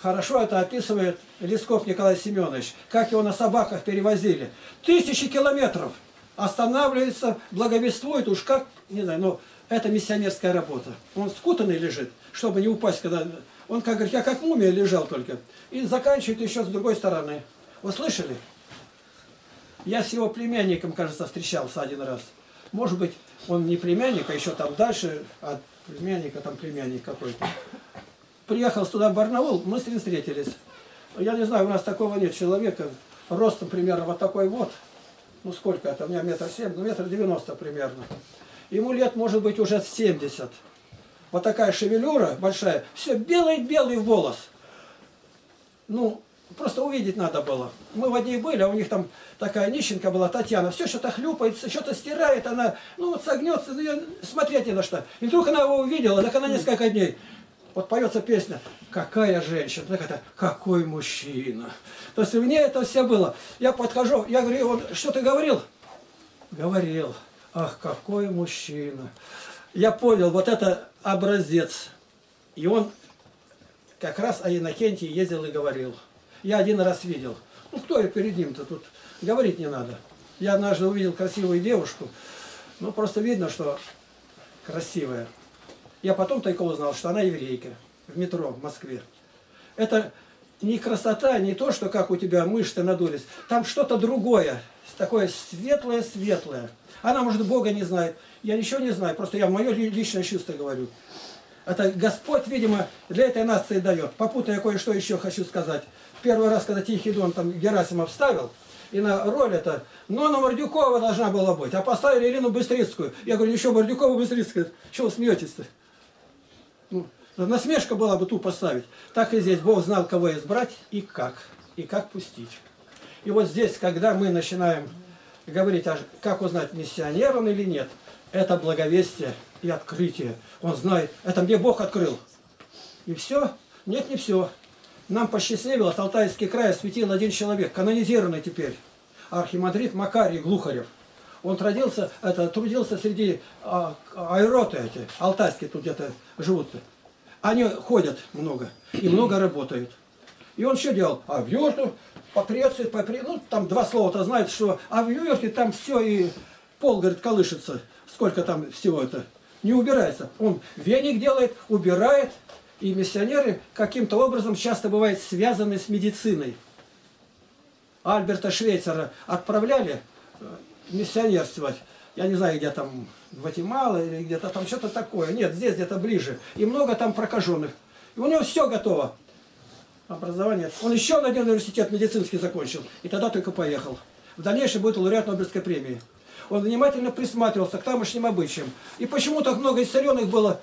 хорошо это описывает Лесков Николай Семенович, как его на собаках перевозили. Тысячи километров останавливается, благовествует, уж как, не знаю, но это миссионерская работа. Он скутанный лежит, чтобы не упасть, когда Он, как говорит, я как мумия лежал только. И заканчивает еще с другой стороны. Вы слышали? Я с его племянником, кажется, встречался один раз. Может быть, он не племянник, а еще там дальше от племянника, там племянник какой-то. Приехал туда в Барнаул, мы с ним встретились. Я не знаю, у нас такого нет человека, ростом примерно вот такой вот. Ну сколько это, у меня метр семь, ну метр девяносто примерно. Ему лет может быть уже 70. Вот такая шевелюра большая, все белый-белый волос. Ну, просто увидеть надо было. Мы в одни были, а у них там такая нищенка была, Татьяна, все что-то хлюпается, что-то стирает, она, ну вот согнется, ну, смотреть не на что. И вдруг она его увидела, так она несколько дней. Вот поется песня «Какая женщина?» Так это «Какой мужчина?» То есть мне это все было. Я подхожу, я говорю, он что ты говорил? Говорил. Ах, какой мужчина. Я понял, вот это образец. И он как раз о Иннокентии ездил и говорил. Я один раз видел. Ну, кто я перед ним-то тут? Говорить не надо. Я однажды увидел красивую девушку. Ну, просто видно, что красивая. Я потом только узнал, что она еврейка в метро в Москве. Это не красота, не то, что как у тебя мышцы надулись. Там что-то другое, такое светлое-светлое. Она, может, Бога не знает. Я ничего не знаю, просто я мое личное чувство говорю. Это Господь, видимо, для этой нации дает. Попутно я кое-что еще хочу сказать. Первый раз, когда Тихий Дон там Герасимов ставил, и на роль это, Нона Мордюкова должна была быть, а поставили Ирину Быстрицкую. Я говорю, еще Мордюкова Быстрицкая. Чего вы смеетесь-то? Ну, насмешка была бы ту поставить. Так и здесь Бог знал, кого избрать и как. И как пустить. И вот здесь, когда мы начинаем говорить, а как узнать, миссионер он или нет, это благовестие и открытие. Он знает, это мне Бог открыл. И все? Нет, не все. Нам посчастливилось, Алтайский край осветил один человек, канонизированный теперь. Архимандрит Макарий Глухарев. Он трудился, это, трудился среди а, аэроты эти, алтайские тут где-то живут. Они ходят много и много работают. И он что делал? А в юрту, по Греции, по ну там два слова-то знает, что, а в юрте там все и пол, говорит, колышется. Сколько там всего это? Не убирается. Он веник делает, убирает, и миссионеры каким-то образом часто бывают связаны с медициной. Альберта Швейцера отправляли э, миссионерствовать. Я не знаю, где там, Гватемала или где-то там что-то такое. Нет, здесь где-то ближе. И много там прокаженных. И у него все готово. Образование. Он еще один университет медицинский закончил. И тогда только поехал. В дальнейшем будет лауреат Нобелевской премии. Он внимательно присматривался к тамошним обычаям. И почему так много исцеленных было?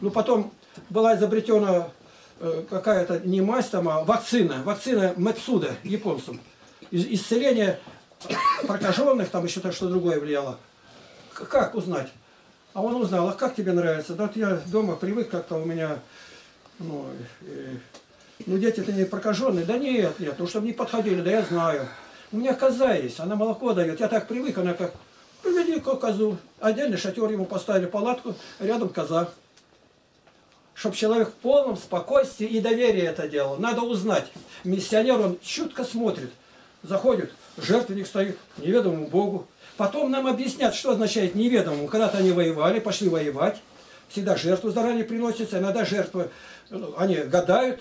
Ну, потом была изобретена э, какая-то не мазь, там, а вакцина. Вакцина Мецуда японцам. Исцеление прокаженных, там еще то что другое влияло. Как узнать? А он узнал, а как тебе нравится? Да вот я дома привык как-то у меня, ну, э, ну дети-то не прокаженные. Да нет, нет, ну чтобы не подходили, да я знаю. У меня коза есть, она молоко дает. Я так привык, она как, приведи козу. Отдельный шатер ему поставили палатку, рядом коза. Чтобы человек в полном спокойствии и доверии это делал. Надо узнать. Миссионер, он чутко смотрит. Заходит, жертвенник стоит, неведомому Богу. Потом нам объяснят, что означает неведомому. Когда-то они воевали, пошли воевать. Всегда жертву заранее приносится, иногда жертвы, ну, они гадают,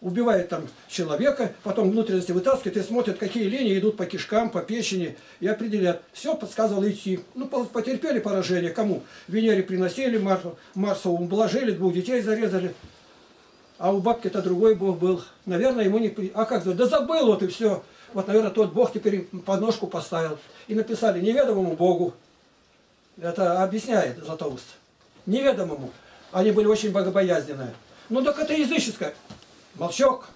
убивают там человека, потом внутренности вытаскивают и смотрят, какие линии идут по кишкам, по печени, и определят. Все подсказывало идти. Ну, потерпели поражение. Кому? Венере приносили, Марсу, Марсу ублажили, двух детей зарезали. А у бабки-то другой бог был. Наверное, ему не... А как? Да забыл вот и все. Вот, наверное, тот Бог теперь подножку поставил. И написали неведомому Богу. Это объясняет Златоуст. Неведомому. Они были очень богобоязненные. Ну так это языческое. Молчок.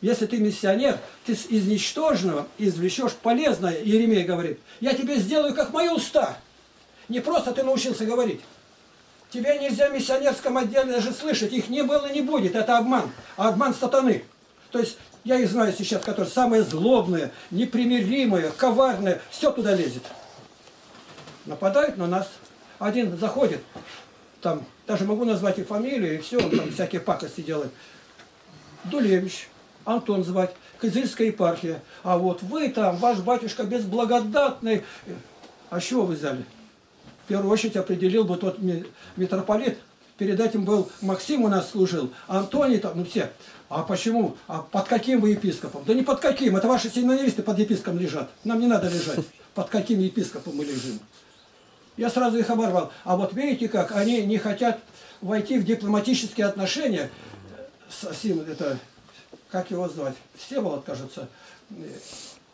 Если ты миссионер, ты из ничтожного извлечешь полезное, Еремей говорит. Я тебе сделаю, как мои уста. Не просто ты научился говорить. Тебе нельзя в миссионерском отделе даже слышать. Их не было, не будет. Это обман. А обман сатаны. То есть я их знаю сейчас, которые самые злобные, непримиримые, коварные, все туда лезет. Нападают на нас. Один заходит, там, даже могу назвать их фамилию, и все, он там всякие пакости делает. Дулевич, Антон звать, Кызыльская епархия. А вот вы там, ваш батюшка безблагодатный. А чего вы взяли? В первую очередь определил бы тот митрополит, перед этим был Максим у нас служил, Антоний там, ну все. А почему? А под каким вы епископом? Да не под каким, это ваши семинаристы под епископом лежат. Нам не надо лежать. Под каким епископом мы лежим? Я сразу их оборвал. А вот видите как, они не хотят войти в дипломатические отношения с Сим, это, как его звать? Всеволод, кажется,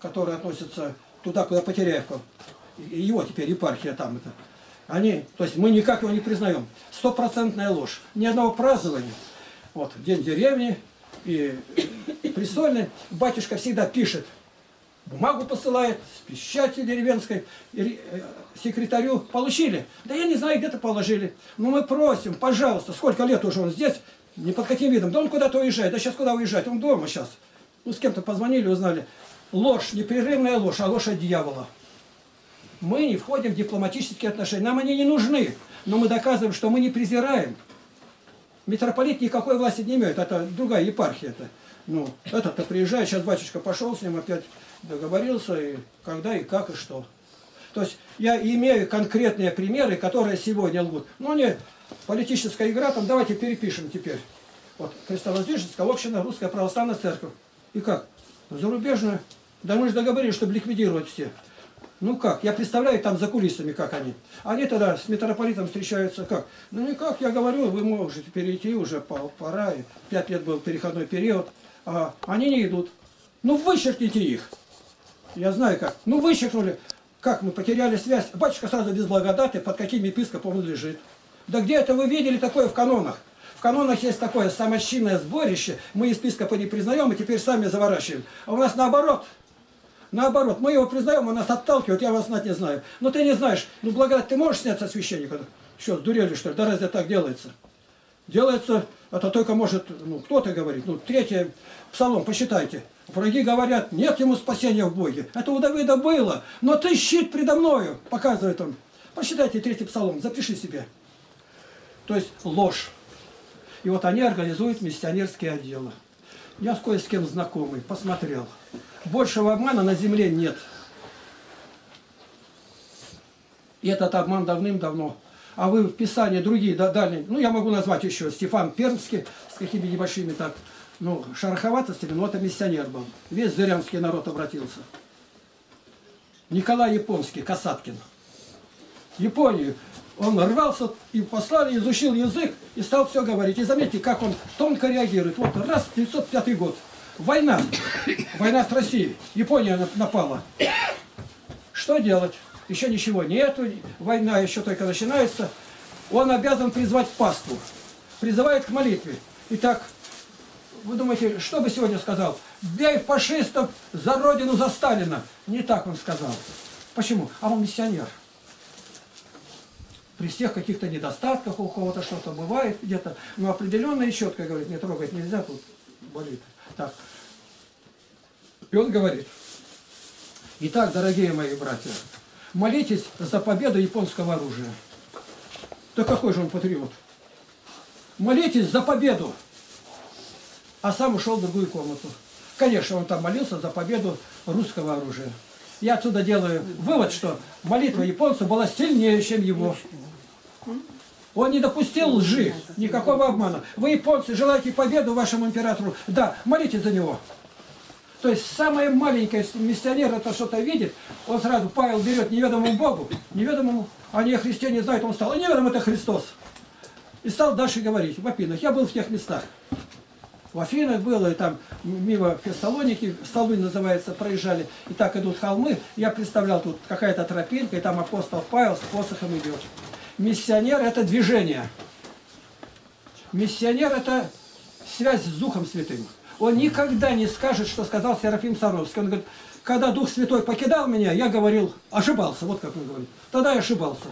который относится туда, куда Потеряевка. Его теперь епархия там это. Они, то есть мы никак его не признаем. Стопроцентная ложь. Ни одного празднования. Вот, день деревни и престольный. Батюшка всегда пишет, бумагу посылает с печати деревенской, э, секретарю получили. Да я не знаю, где-то положили. Но мы просим, пожалуйста, сколько лет уже он здесь, не под каким видом. Да он куда-то уезжает. Да сейчас куда уезжать? Он дома сейчас. Ну, с кем-то позвонили, узнали. Ложь, непрерывная ложь, а ложь от дьявола. Мы не входим в дипломатические отношения. Нам они не нужны. Но мы доказываем, что мы не презираем. Митрополит никакой власти не имеет. Это другая епархия. Это. Ну, этот-то приезжает, сейчас батюшка пошел с ним, опять договорился, и когда, и как, и что. То есть я имею конкретные примеры, которые сегодня лгут. Ну, не политическая игра, там давайте перепишем теперь. Вот, Христовоздвиженская община, Русская Православная Церковь. И как? Зарубежная. Да мы же договорились, чтобы ликвидировать все. Ну как? Я представляю там за кулисами, как они. Они тогда с митрополитом встречаются как? Ну никак, я говорю, вы можете перейти уже, пора. Пять лет был переходной период. А они не идут. Ну вычеркните их. Я знаю как. Ну вычеркнули. Как мы потеряли связь? Батюшка сразу без благодати, под каким епископом он лежит. Да где это вы видели такое в канонах? В канонах есть такое самочинное сборище. Мы епископа не признаем и теперь сами заворачиваем. А у нас наоборот – Наоборот, мы его признаем, он нас отталкивает, я вас знать не знаю. Но ты не знаешь, ну благодать ты можешь сняться священника? Что, сдурели что ли? Да разве так делается? Делается, это только может, ну кто-то говорит, ну третий псалом, посчитайте. Враги говорят, нет ему спасения в Боге. Это у Давида было, но ты щит предо мною, показывает он. Посчитайте третий псалом, запиши себе. То есть ложь. И вот они организуют миссионерские отделы. Я с кое с кем знакомый, посмотрел. Большего обмана на земле нет. И этот обман давным-давно. А вы в Писании другие, да, дальние, ну я могу назвать еще Стефан Пермский с какими небольшими так, ну, шероховатостями, но это миссионер был. Весь зырянский народ обратился. Николай Японский, Касаткин. Японию. Он рвался и послали, изучил язык и стал все говорить. И заметьте, как он тонко реагирует. Вот раз, 905 год. Война. Война с Россией. Япония напала. Что делать? Еще ничего нету. Война еще только начинается. Он обязан призвать паству. Призывает к молитве. Итак, вы думаете, что бы сегодня сказал? Бей фашистов за родину, за Сталина. Не так он сказал. Почему? А он миссионер. При всех каких-то недостатках у кого-то что-то бывает где-то, но определенно и четко говорит, не трогать нельзя, тут болит. Так. И он говорит, итак, дорогие мои братья, молитесь за победу японского оружия. Да какой же он патриот? Молитесь за победу. А сам ушел в другую комнату. Конечно, он там молился за победу русского оружия. Я отсюда делаю вывод, что молитва японца была сильнее, чем его. Он не допустил лжи, никакого обмана. Вы, японцы, желаете победу вашему императору? Да, молитесь за него. То есть самое маленькое миссионер это что-то видит, он сразу, Павел берет неведомому Богу, неведомому, они о Христе не знают, он стал, а неведом это Христос. И стал дальше говорить в Афинах. Я был в тех местах. В Афинах было, и там мимо Фессалоники, столбы называется, проезжали, и так идут холмы. Я представлял, тут какая-то тропинка, и там апостол Павел с посохом идет. Миссионер – это движение. Миссионер – это связь с Духом Святым. Он никогда не скажет, что сказал Серафим Саровский. Он говорит, когда Дух Святой покидал меня, я говорил, ошибался, вот как он говорит. Тогда я ошибался.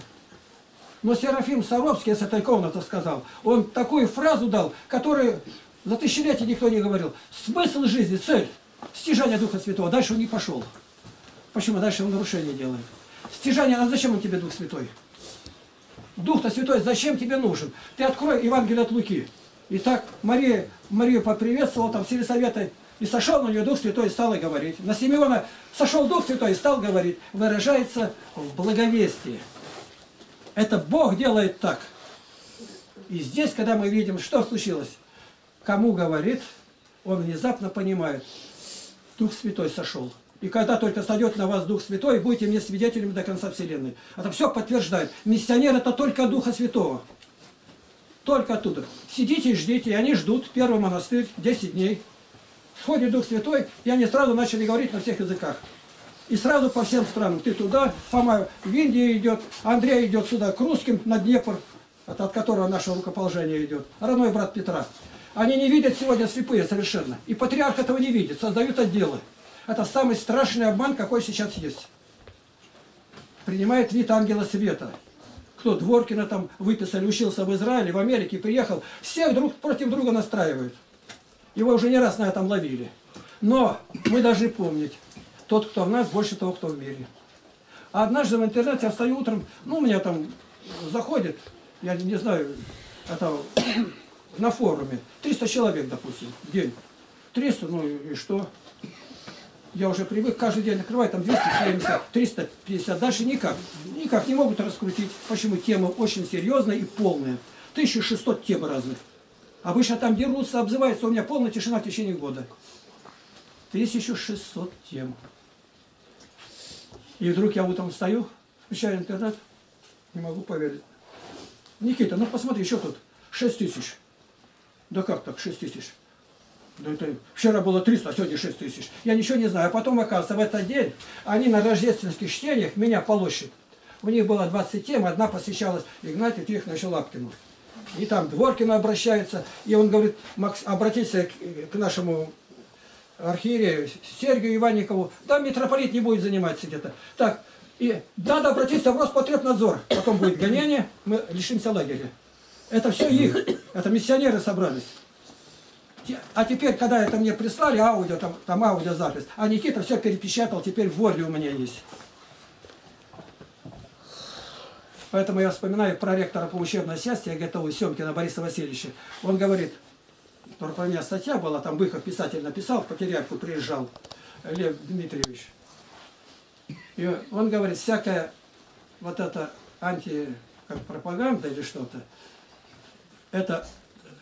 Но Серафим Саровский с этой комнаты сказал, он такую фразу дал, которую за тысячелетия никто не говорил. Смысл жизни, цель, стяжание Духа Святого. Дальше он не пошел. Почему? Дальше он нарушение делает. Стяжание, а зачем он тебе Дух Святой? Дух-то Святой зачем тебе нужен? Ты открой Евангелие от Луки. Итак, Мария, Марию поприветствовала там в совета и сошел на нее Дух Святой и стал говорить. На Симеона сошел Дух Святой и стал говорить. Выражается в благовестии. Это Бог делает так. И здесь, когда мы видим, что случилось, кому говорит, он внезапно понимает, Дух Святой сошел. И когда только сойдет на вас Дух Святой, будете мне свидетелями до конца Вселенной. Это все подтверждает. Миссионер это только Духа Святого. Только оттуда. Сидите и ждите, и они ждут. Первый монастырь, 10 дней. Сходит Дух Святой, и они сразу начали говорить на всех языках. И сразу по всем странам. Ты туда, Фома в Индию идет, Андрей идет сюда к русским на Днепр, от, от которого наше рукоположение идет. Родной брат Петра. Они не видят сегодня слепые совершенно. И патриарх этого не видит, создают отделы. Это самый страшный обман, какой сейчас есть. Принимает вид ангела света. Кто Дворкина там выписали, учился в Израиле, в Америке, приехал. Всех друг против друга настраивают. Его уже не раз на этом ловили. Но мы должны помнить, тот, кто в нас, больше того, кто в мире. А однажды в интернете я встаю утром, ну, у меня там заходит, я не знаю, это на форуме, 300 человек, допустим, в день. 300, ну и что? Я уже привык, каждый день открывать, там 270, 350, дальше никак. Никак не могут раскрутить. Почему? Тема очень серьезная и полная. 1600 тем разных. Обычно там дерутся, обзываются, у меня полная тишина в течение года. 1600 тем. И вдруг я утром встаю, включаю интернет, не могу поверить. Никита, ну посмотри, еще тут 6 тысяч. Да как так 6 тысяч? Да это вчера было 300, а сегодня 6 тысяч. Я ничего не знаю. А потом, оказывается, в этот день они на рождественских чтениях меня полощут. У них было 20 тем, одна посвящалась Игнатию Тихоновичу Лаптину. И там Дворкина обращается, и он говорит, Макс, обратиться к, к нашему архиерею Сергию Иванникову. Да, митрополит не будет заниматься где-то. Так, и надо обратиться в Роспотребнадзор. Потом будет гонение, мы лишимся лагеря. Это все их. Это миссионеры собрались. А теперь, когда это мне прислали, аудио, там, там аудиозапись, а Никита все перепечатал, теперь в у меня есть. Поэтому я вспоминаю проректора по учебной части ГТУ Семкина Бориса Васильевича. Он говорит, про меня статья была, там Быхов писатель написал, по Терябку приезжал, Лев Дмитриевич. И он говорит, всякая вот эта анти как пропаганда или что-то, это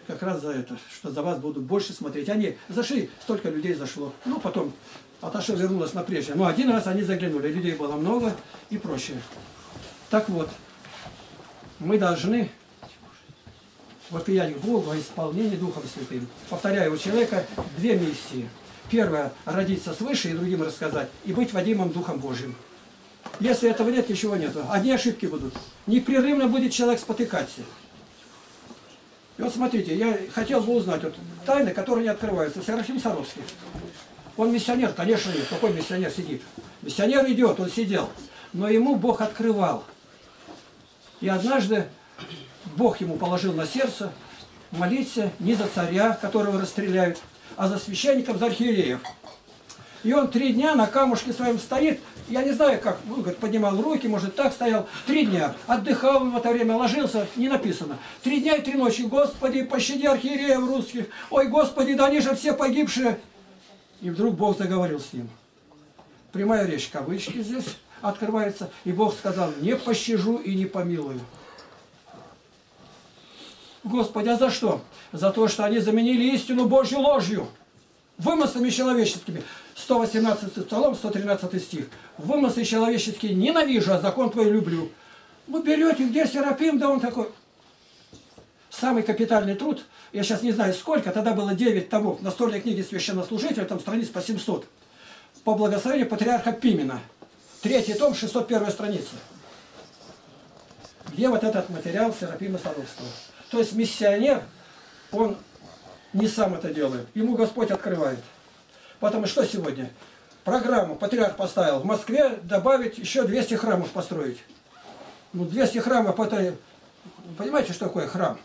как раз за это, что за вас будут больше смотреть. Они зашли, столько людей зашло. Ну, потом Аташа вернулась на прежнее. Но один раз они заглянули, людей было много и прочее. Так вот, мы должны вопиять к Богу о исполнении Духом Святым. Повторяю, у человека две миссии. Первое – родиться свыше и другим рассказать, и быть водимым Духом Божьим. Если этого нет, ничего нету. Одни ошибки будут. Непрерывно будет человек спотыкаться. Вот смотрите, я хотел бы узнать вот, тайны, которые не открываются. Серафим Саровский. Он миссионер, конечно, нет. Какой миссионер сидит? Миссионер идет, он сидел. Но ему Бог открывал. И однажды Бог ему положил на сердце молиться не за царя, которого расстреляют, а за священников, за архиереев. И он три дня на камушке своем стоит, я не знаю как, ну, говорит, поднимал руки, может так стоял, три дня, отдыхал в это время, ложился, не написано. Три дня и три ночи, Господи, пощади архиереев русских, ой, Господи, да они же все погибшие. И вдруг Бог заговорил с ним. Прямая речь, кавычки здесь открывается, и Бог сказал, не пощажу и не помилую. Господи, а за что? За то, что они заменили истину Божью ложью вымыслами человеческими. 118 Псалом, 113 стих. Вымыслы человеческие ненавижу, а закон твой люблю. Вы берете, где Серафим, да он такой. Самый капитальный труд, я сейчас не знаю сколько, тогда было 9 томов, настольной книги священнослужителя, там страниц по 700. По благословению патриарха Пимена. Третий том, 601 страница. Где вот этот материал Серафима Саровского? То есть миссионер, он не сам это делает. Ему Господь открывает. Потому что сегодня? Программу патриарх поставил. В Москве добавить еще 200 храмов построить. Ну, 200 храмов, это... Понимаете, что такое храм?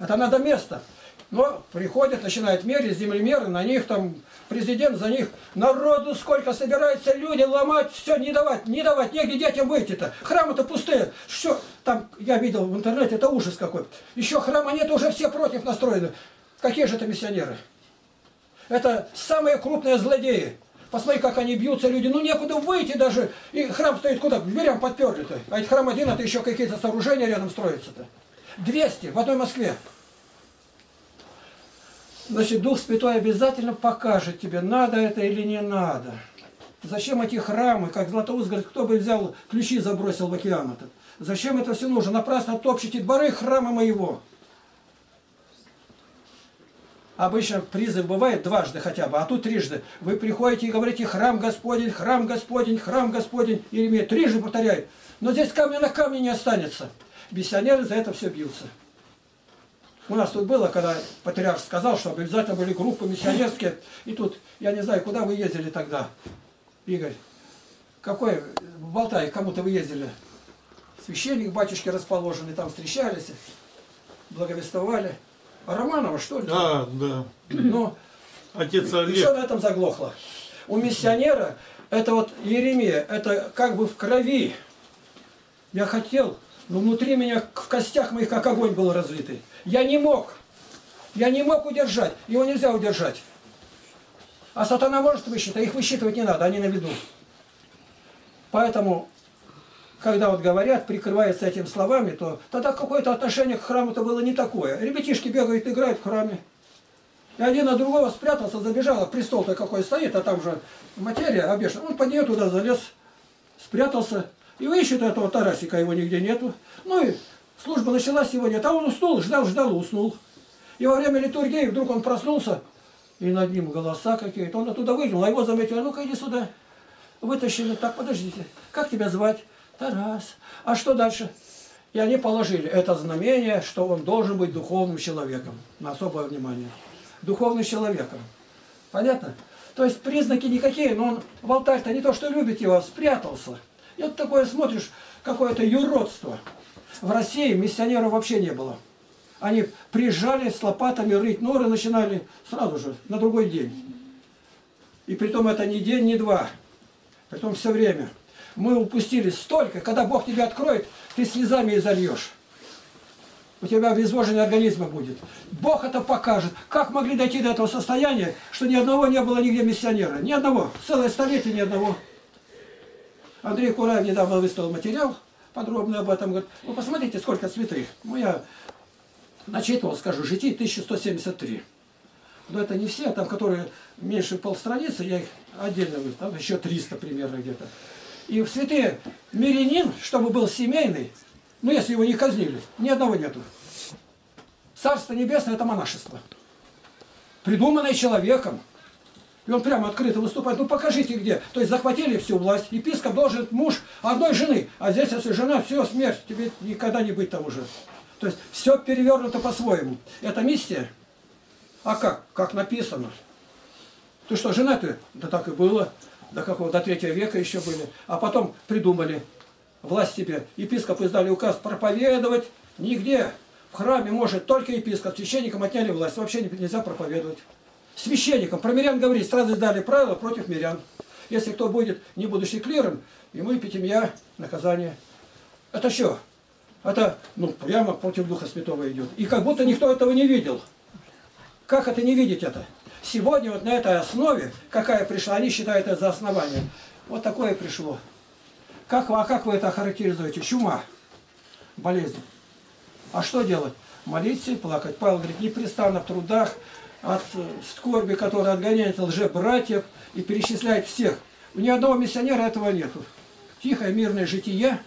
Это надо место. Но приходят, начинают мерить, землемеры, на них там президент, за них народу сколько собирается, люди ломать, все, не давать, не давать, негде детям выйти-то. Храмы-то пустые. Что там, я видел в интернете, это ужас какой. Еще храма нет, уже все против настроены. Какие же это миссионеры? Это самые крупные злодеи. Посмотри, как они бьются, люди. Ну, некуда выйти даже. И храм стоит куда? Дверям подперли-то. А это храм один, это еще какие-то сооружения рядом строятся-то. 200 в одной Москве. Значит, Дух Святой обязательно покажет тебе, надо это или не надо. Зачем эти храмы, как Златоуст говорит, кто бы взял ключи забросил в океан этот? Зачем это все нужно? Напрасно топчете дворы храма моего. Обычно призыв бывает дважды хотя бы, а тут трижды. Вы приходите и говорите «Храм Господень, храм Господень, храм Господень». Иеремия трижды повторяет. Но здесь камня на камне не останется. Миссионеры за это все бьются. У нас тут было, когда патриарх сказал, что обязательно были группы миссионерские. И тут, я не знаю, куда вы ездили тогда, Игорь? Какой, Болтай кому-то вы ездили? Священник, батюшки расположены, там встречались, благовествовали. Романова, что ли? А, да. Ну, Отец и все Олег. на этом заглохло. У миссионера, это вот Еремия, это как бы в крови. Я хотел, но внутри меня, в костях моих, как огонь был разлитый. Я не мог. Я не мог удержать. Его нельзя удержать. А сатана может высчитать, а их высчитывать не надо, они на виду. Поэтому, когда вот говорят, прикрываются этим словами, то тогда какое-то отношение к храму-то было не такое. Ребятишки бегают, играют в храме. И один на другого спрятался, забежал, а престол-то какой стоит, а там же материя обвешана. Он под нее туда залез, спрятался. И ищет этого Тарасика, его нигде нету. Ну и служба началась сегодня, а он уснул, ждал, ждал, уснул. И во время литургии вдруг он проснулся, и над ним голоса какие-то. Он оттуда выглянул, а его заметил, а ну-ка иди сюда. Вытащили, так, подождите, как тебя звать? Тарас. А что дальше? И они положили это знамение, что он должен быть духовным человеком. На особое внимание. Духовным человеком. Понятно? То есть признаки никакие, но он в алтарь-то не то, что любит его, а спрятался. И вот такое смотришь, какое-то юродство. В России миссионеров вообще не было. Они приезжали с лопатами рыть норы, начинали сразу же, на другой день. И притом это не день, не два. Притом все время. Мы упустили столько, когда Бог тебя откроет, ты слезами и зальешь. У тебя обезвоженный организма будет. Бог это покажет. Как могли дойти до этого состояния, что ни одного не было нигде миссионера? Ни одного. Целое столетие ни одного. Андрей Кураев недавно выставил материал подробно об этом. Говорит, вы посмотрите, сколько святых. Ну, я начитывал, скажу, житий 1173. Но это не все, там, которые меньше полстраницы, я их отдельно выставил, еще 300 примерно где-то. И в святые мирянин, чтобы был семейный, ну, если его не казнили, ни одного нету. Царство Небесное – это монашество. Придуманное человеком. И он прямо открыто выступает. Ну покажите где. То есть захватили всю власть. Епископ должен муж одной жены. А здесь, если жена, все, смерть. Тебе никогда не быть там уже. То есть все перевернуто по-своему. Это миссия. А как? Как написано. Ты что, жена ты? Да так и было. До какого? До третьего века еще были. А потом придумали. Власть тебе. Епископ издали указ проповедовать нигде. В храме может только епископ. Священникам отняли власть. Вообще нельзя проповедовать священникам. Про мирян говорить, сразу издали правила против мирян. Если кто будет не будущий клиром, ему и пятимья наказание. Это что? Это ну, прямо против Духа Святого идет. И как будто никто этого не видел. Как это не видеть это? Сегодня вот на этой основе, какая пришла, они считают это за основание. Вот такое пришло. Как, а как вы это характеризуете? Чума. Болезнь. А что делать? Молиться и плакать. Павел говорит, непрестанно в трудах, от скорби, которая отгоняет лже-братьев и перечисляет всех. У ни одного миссионера этого нету. Тихое, мирное житие,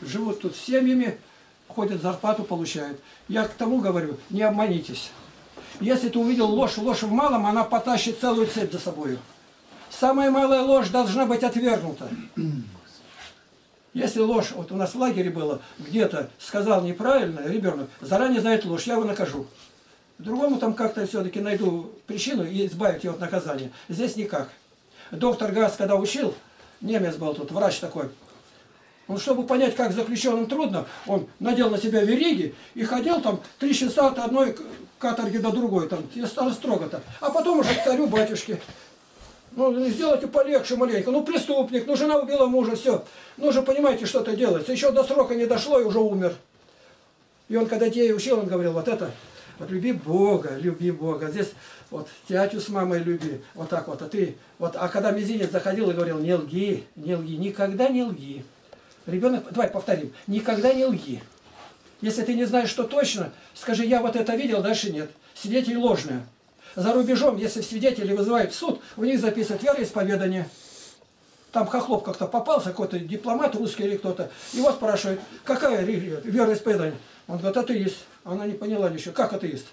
живут тут семьями, ходят, зарплату получают. Я к тому говорю, не обманитесь. Если ты увидел ложь, ложь в малом, она потащит целую цепь за собой. Самая малая ложь должна быть отвергнута. Если ложь, вот у нас в лагере было, где-то сказал неправильно, ребенок заранее знает ложь, я его накажу. Другому там как-то все-таки найду причину и избавить его от наказания. Здесь никак. Доктор Газ, когда учил, немец был тут, врач такой, он, чтобы понять, как заключенным трудно, он надел на себя вериги и ходил там три часа от одной каторги до другой, там, строго-то. А потом уже к царю батюшке. Ну, сделайте полегче маленько. Ну, преступник, ну, жена убила мужа, все. Ну, же понимаете, что это делается. Еще до срока не дошло и уже умер. И он, когда детей учил, он говорил, вот это, вот люби Бога, люби Бога. Здесь вот тятю с мамой люби. Вот так вот. А ты, вот, а когда мизинец заходил и говорил, не лги, не лги, никогда не лги. Ребенок, давай повторим, никогда не лги. Если ты не знаешь, что точно, скажи, я вот это видел, дальше нет. Свидетели ложные. За рубежом, если свидетели вызывают в суд, у них записывают вероисповедание. Там Хохлоп как-то попался, какой-то дипломат русский или кто-то. Его спрашивают, какая вероисповедание? Он говорит, атеист. Она не поняла ничего. Как атеист?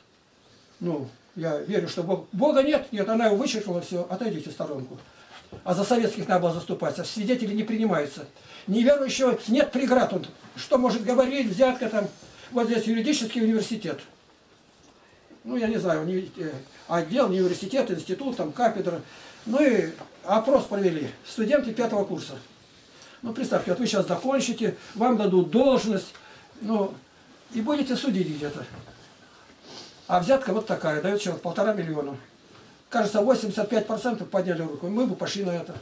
Ну, я верю, что Бог... Бога нет? Нет, она его вычеркнула, все, отойдите в сторонку. А за советских надо было заступаться. Свидетели не принимаются. Неверующего нет преград. Он что может говорить, взятка там. Вот здесь юридический университет. Ну, я не знаю, э, отдел, университет, институт, там, кафедра. Ну и опрос провели. Студенты пятого курса. Ну, представьте, вот вы сейчас закончите, вам дадут должность, ну, и будете судить где-то. А взятка вот такая, дает человек полтора миллиона. Кажется, 85% подняли руку. Мы бы пошли на это.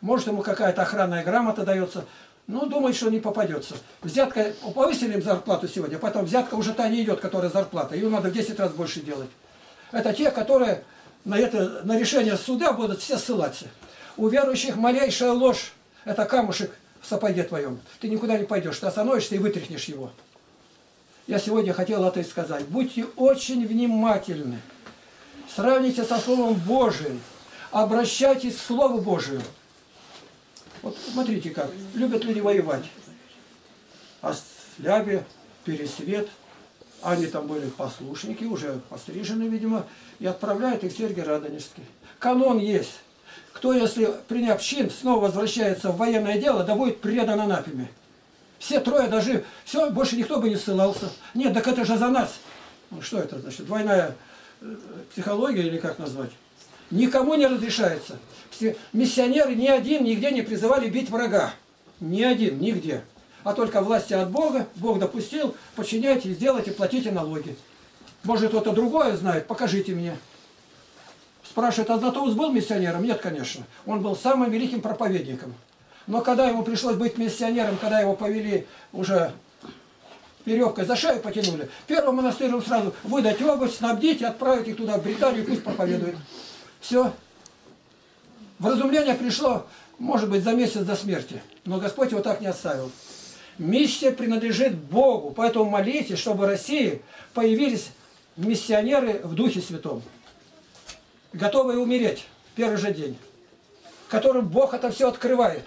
Может, ему какая-то охранная грамота дается. Ну, думает, что не попадется. Взятка, повысили им зарплату сегодня, потом взятка уже та не идет, которая зарплата. Ее надо в 10 раз больше делать. Это те, которые на, это, на решение суда будут все ссылаться. У верующих малейшая ложь. Это камушек в сапоге твоем. Ты никуда не пойдешь. Ты остановишься и вытряхнешь его. Я сегодня хотел это и сказать. Будьте очень внимательны. Сравните со Словом Божиим. Обращайтесь к Слову Божию. Вот смотрите как. Любят люди воевать. А Слябе, Пересвет, они там были послушники, уже пострижены, видимо, и отправляют их в Сергий Радонежский. Канон есть. Кто, если приняв чин, снова возвращается в военное дело, да будет предан анафеме. Все трое даже, все, больше никто бы не ссылался. Нет, так это же за нас. Ну, что это значит? Двойная психология или как назвать? Никому не разрешается. Миссионеры ни один нигде не призывали бить врага. Ни один, нигде. А только власти от Бога, Бог допустил, подчиняйте, сделайте, платите налоги. Может, кто-то другое знает, покажите мне. Спрашивает, а Златоуст был миссионером? Нет, конечно. Он был самым великим проповедником. Но когда ему пришлось быть миссионером, когда его повели уже веревкой за шею потянули, первым монастырем сразу выдать обувь, снабдить и отправить их туда, в Британию, пусть проповедуют. Все. Вразумление пришло, может быть, за месяц до смерти. Но Господь его так не оставил. Миссия принадлежит Богу, поэтому молитесь, чтобы в России появились миссионеры в Духе Святом, готовые умереть в первый же день, которым Бог это все открывает.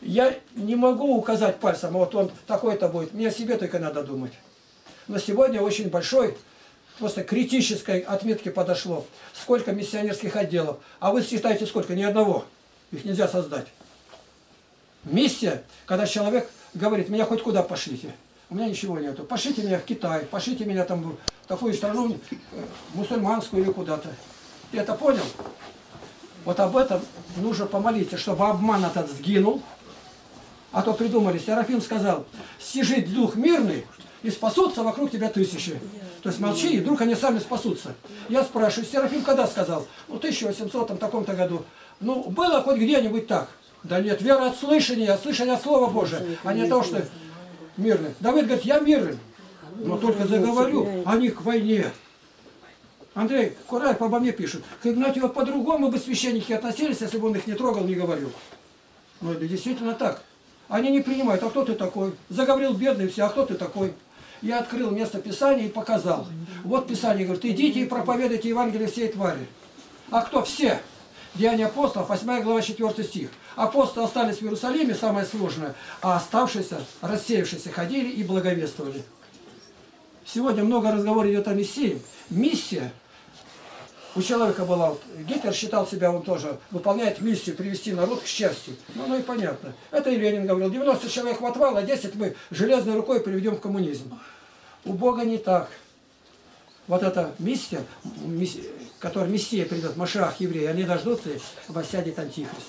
Я не могу указать пальцем, вот он такой-то будет, мне о себе только надо думать. Но сегодня очень большой, просто критической отметке подошло. Сколько миссионерских отделов. А вы считаете сколько? Ни одного. Их нельзя создать. Миссия, когда человек говорит, меня хоть куда пошлите. У меня ничего нету. Пошлите меня в Китай, пошлите меня там в такую страну мусульманскую или куда-то. Ты это понял? Вот об этом нужно помолиться, чтобы обман этот сгинул. А то придумали, Серафим сказал, стяжит дух мирный, и спасутся вокруг тебя тысячи. То есть молчи, и вдруг они сами спасутся. Я спрашиваю, Серафим когда сказал? Ну, в 1800 там, таком-то году. Ну, было хоть где-нибудь так? Да нет, вера от слышания, от слышания Слова Божия, а не то, что мирный. Давид говорит, я мирный, но только заговорю, они к войне. Андрей Кураев обо мне пишет, к Игнатию вот по-другому бы священники относились, если бы он их не трогал, не говорил. Ну, это действительно так. Они не принимают, а кто ты такой? Заговорил бедный все, а кто ты такой? Я открыл место Писания и показал. Вот Писание говорит, идите и проповедуйте Евангелие всей твари. А кто? Все. Деяния апостолов, 8 глава, 4 стих. Апостолы остались в Иерусалиме, самое сложное, а оставшиеся, рассеявшиеся, ходили и благовествовали. Сегодня много разговоров идет о миссии. Миссия у человека была, Гитлер считал себя, он тоже выполняет миссию привести народ к счастью. Ну, ну и понятно. Это и Ленин говорил, 90 человек в отвал, а 10 мы железной рукой приведем в коммунизм. У Бога не так. Вот эта миссия, миссия которая Мессия придет, Машах, евреи, они дождутся, воссядет Антихрист.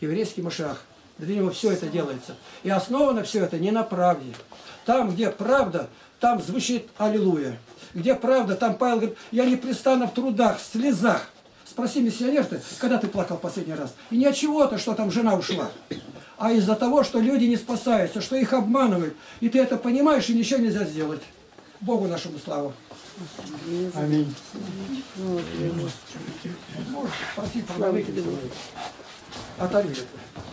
Еврейский Машах. Для него все это делается. И основано все это не на правде. Там, где правда, там звучит Аллилуйя. Где правда, там Павел говорит, я непрестанно в трудах, в слезах. Спроси миссионер ты, когда ты плакал последний раз? И не от чего-то, что там жена ушла, а из-за того, что люди не спасаются, что их обманывают. И ты это понимаешь, и ничего нельзя сделать. Богу нашему славу. Аминь. Можешь поговорить. Оторви это.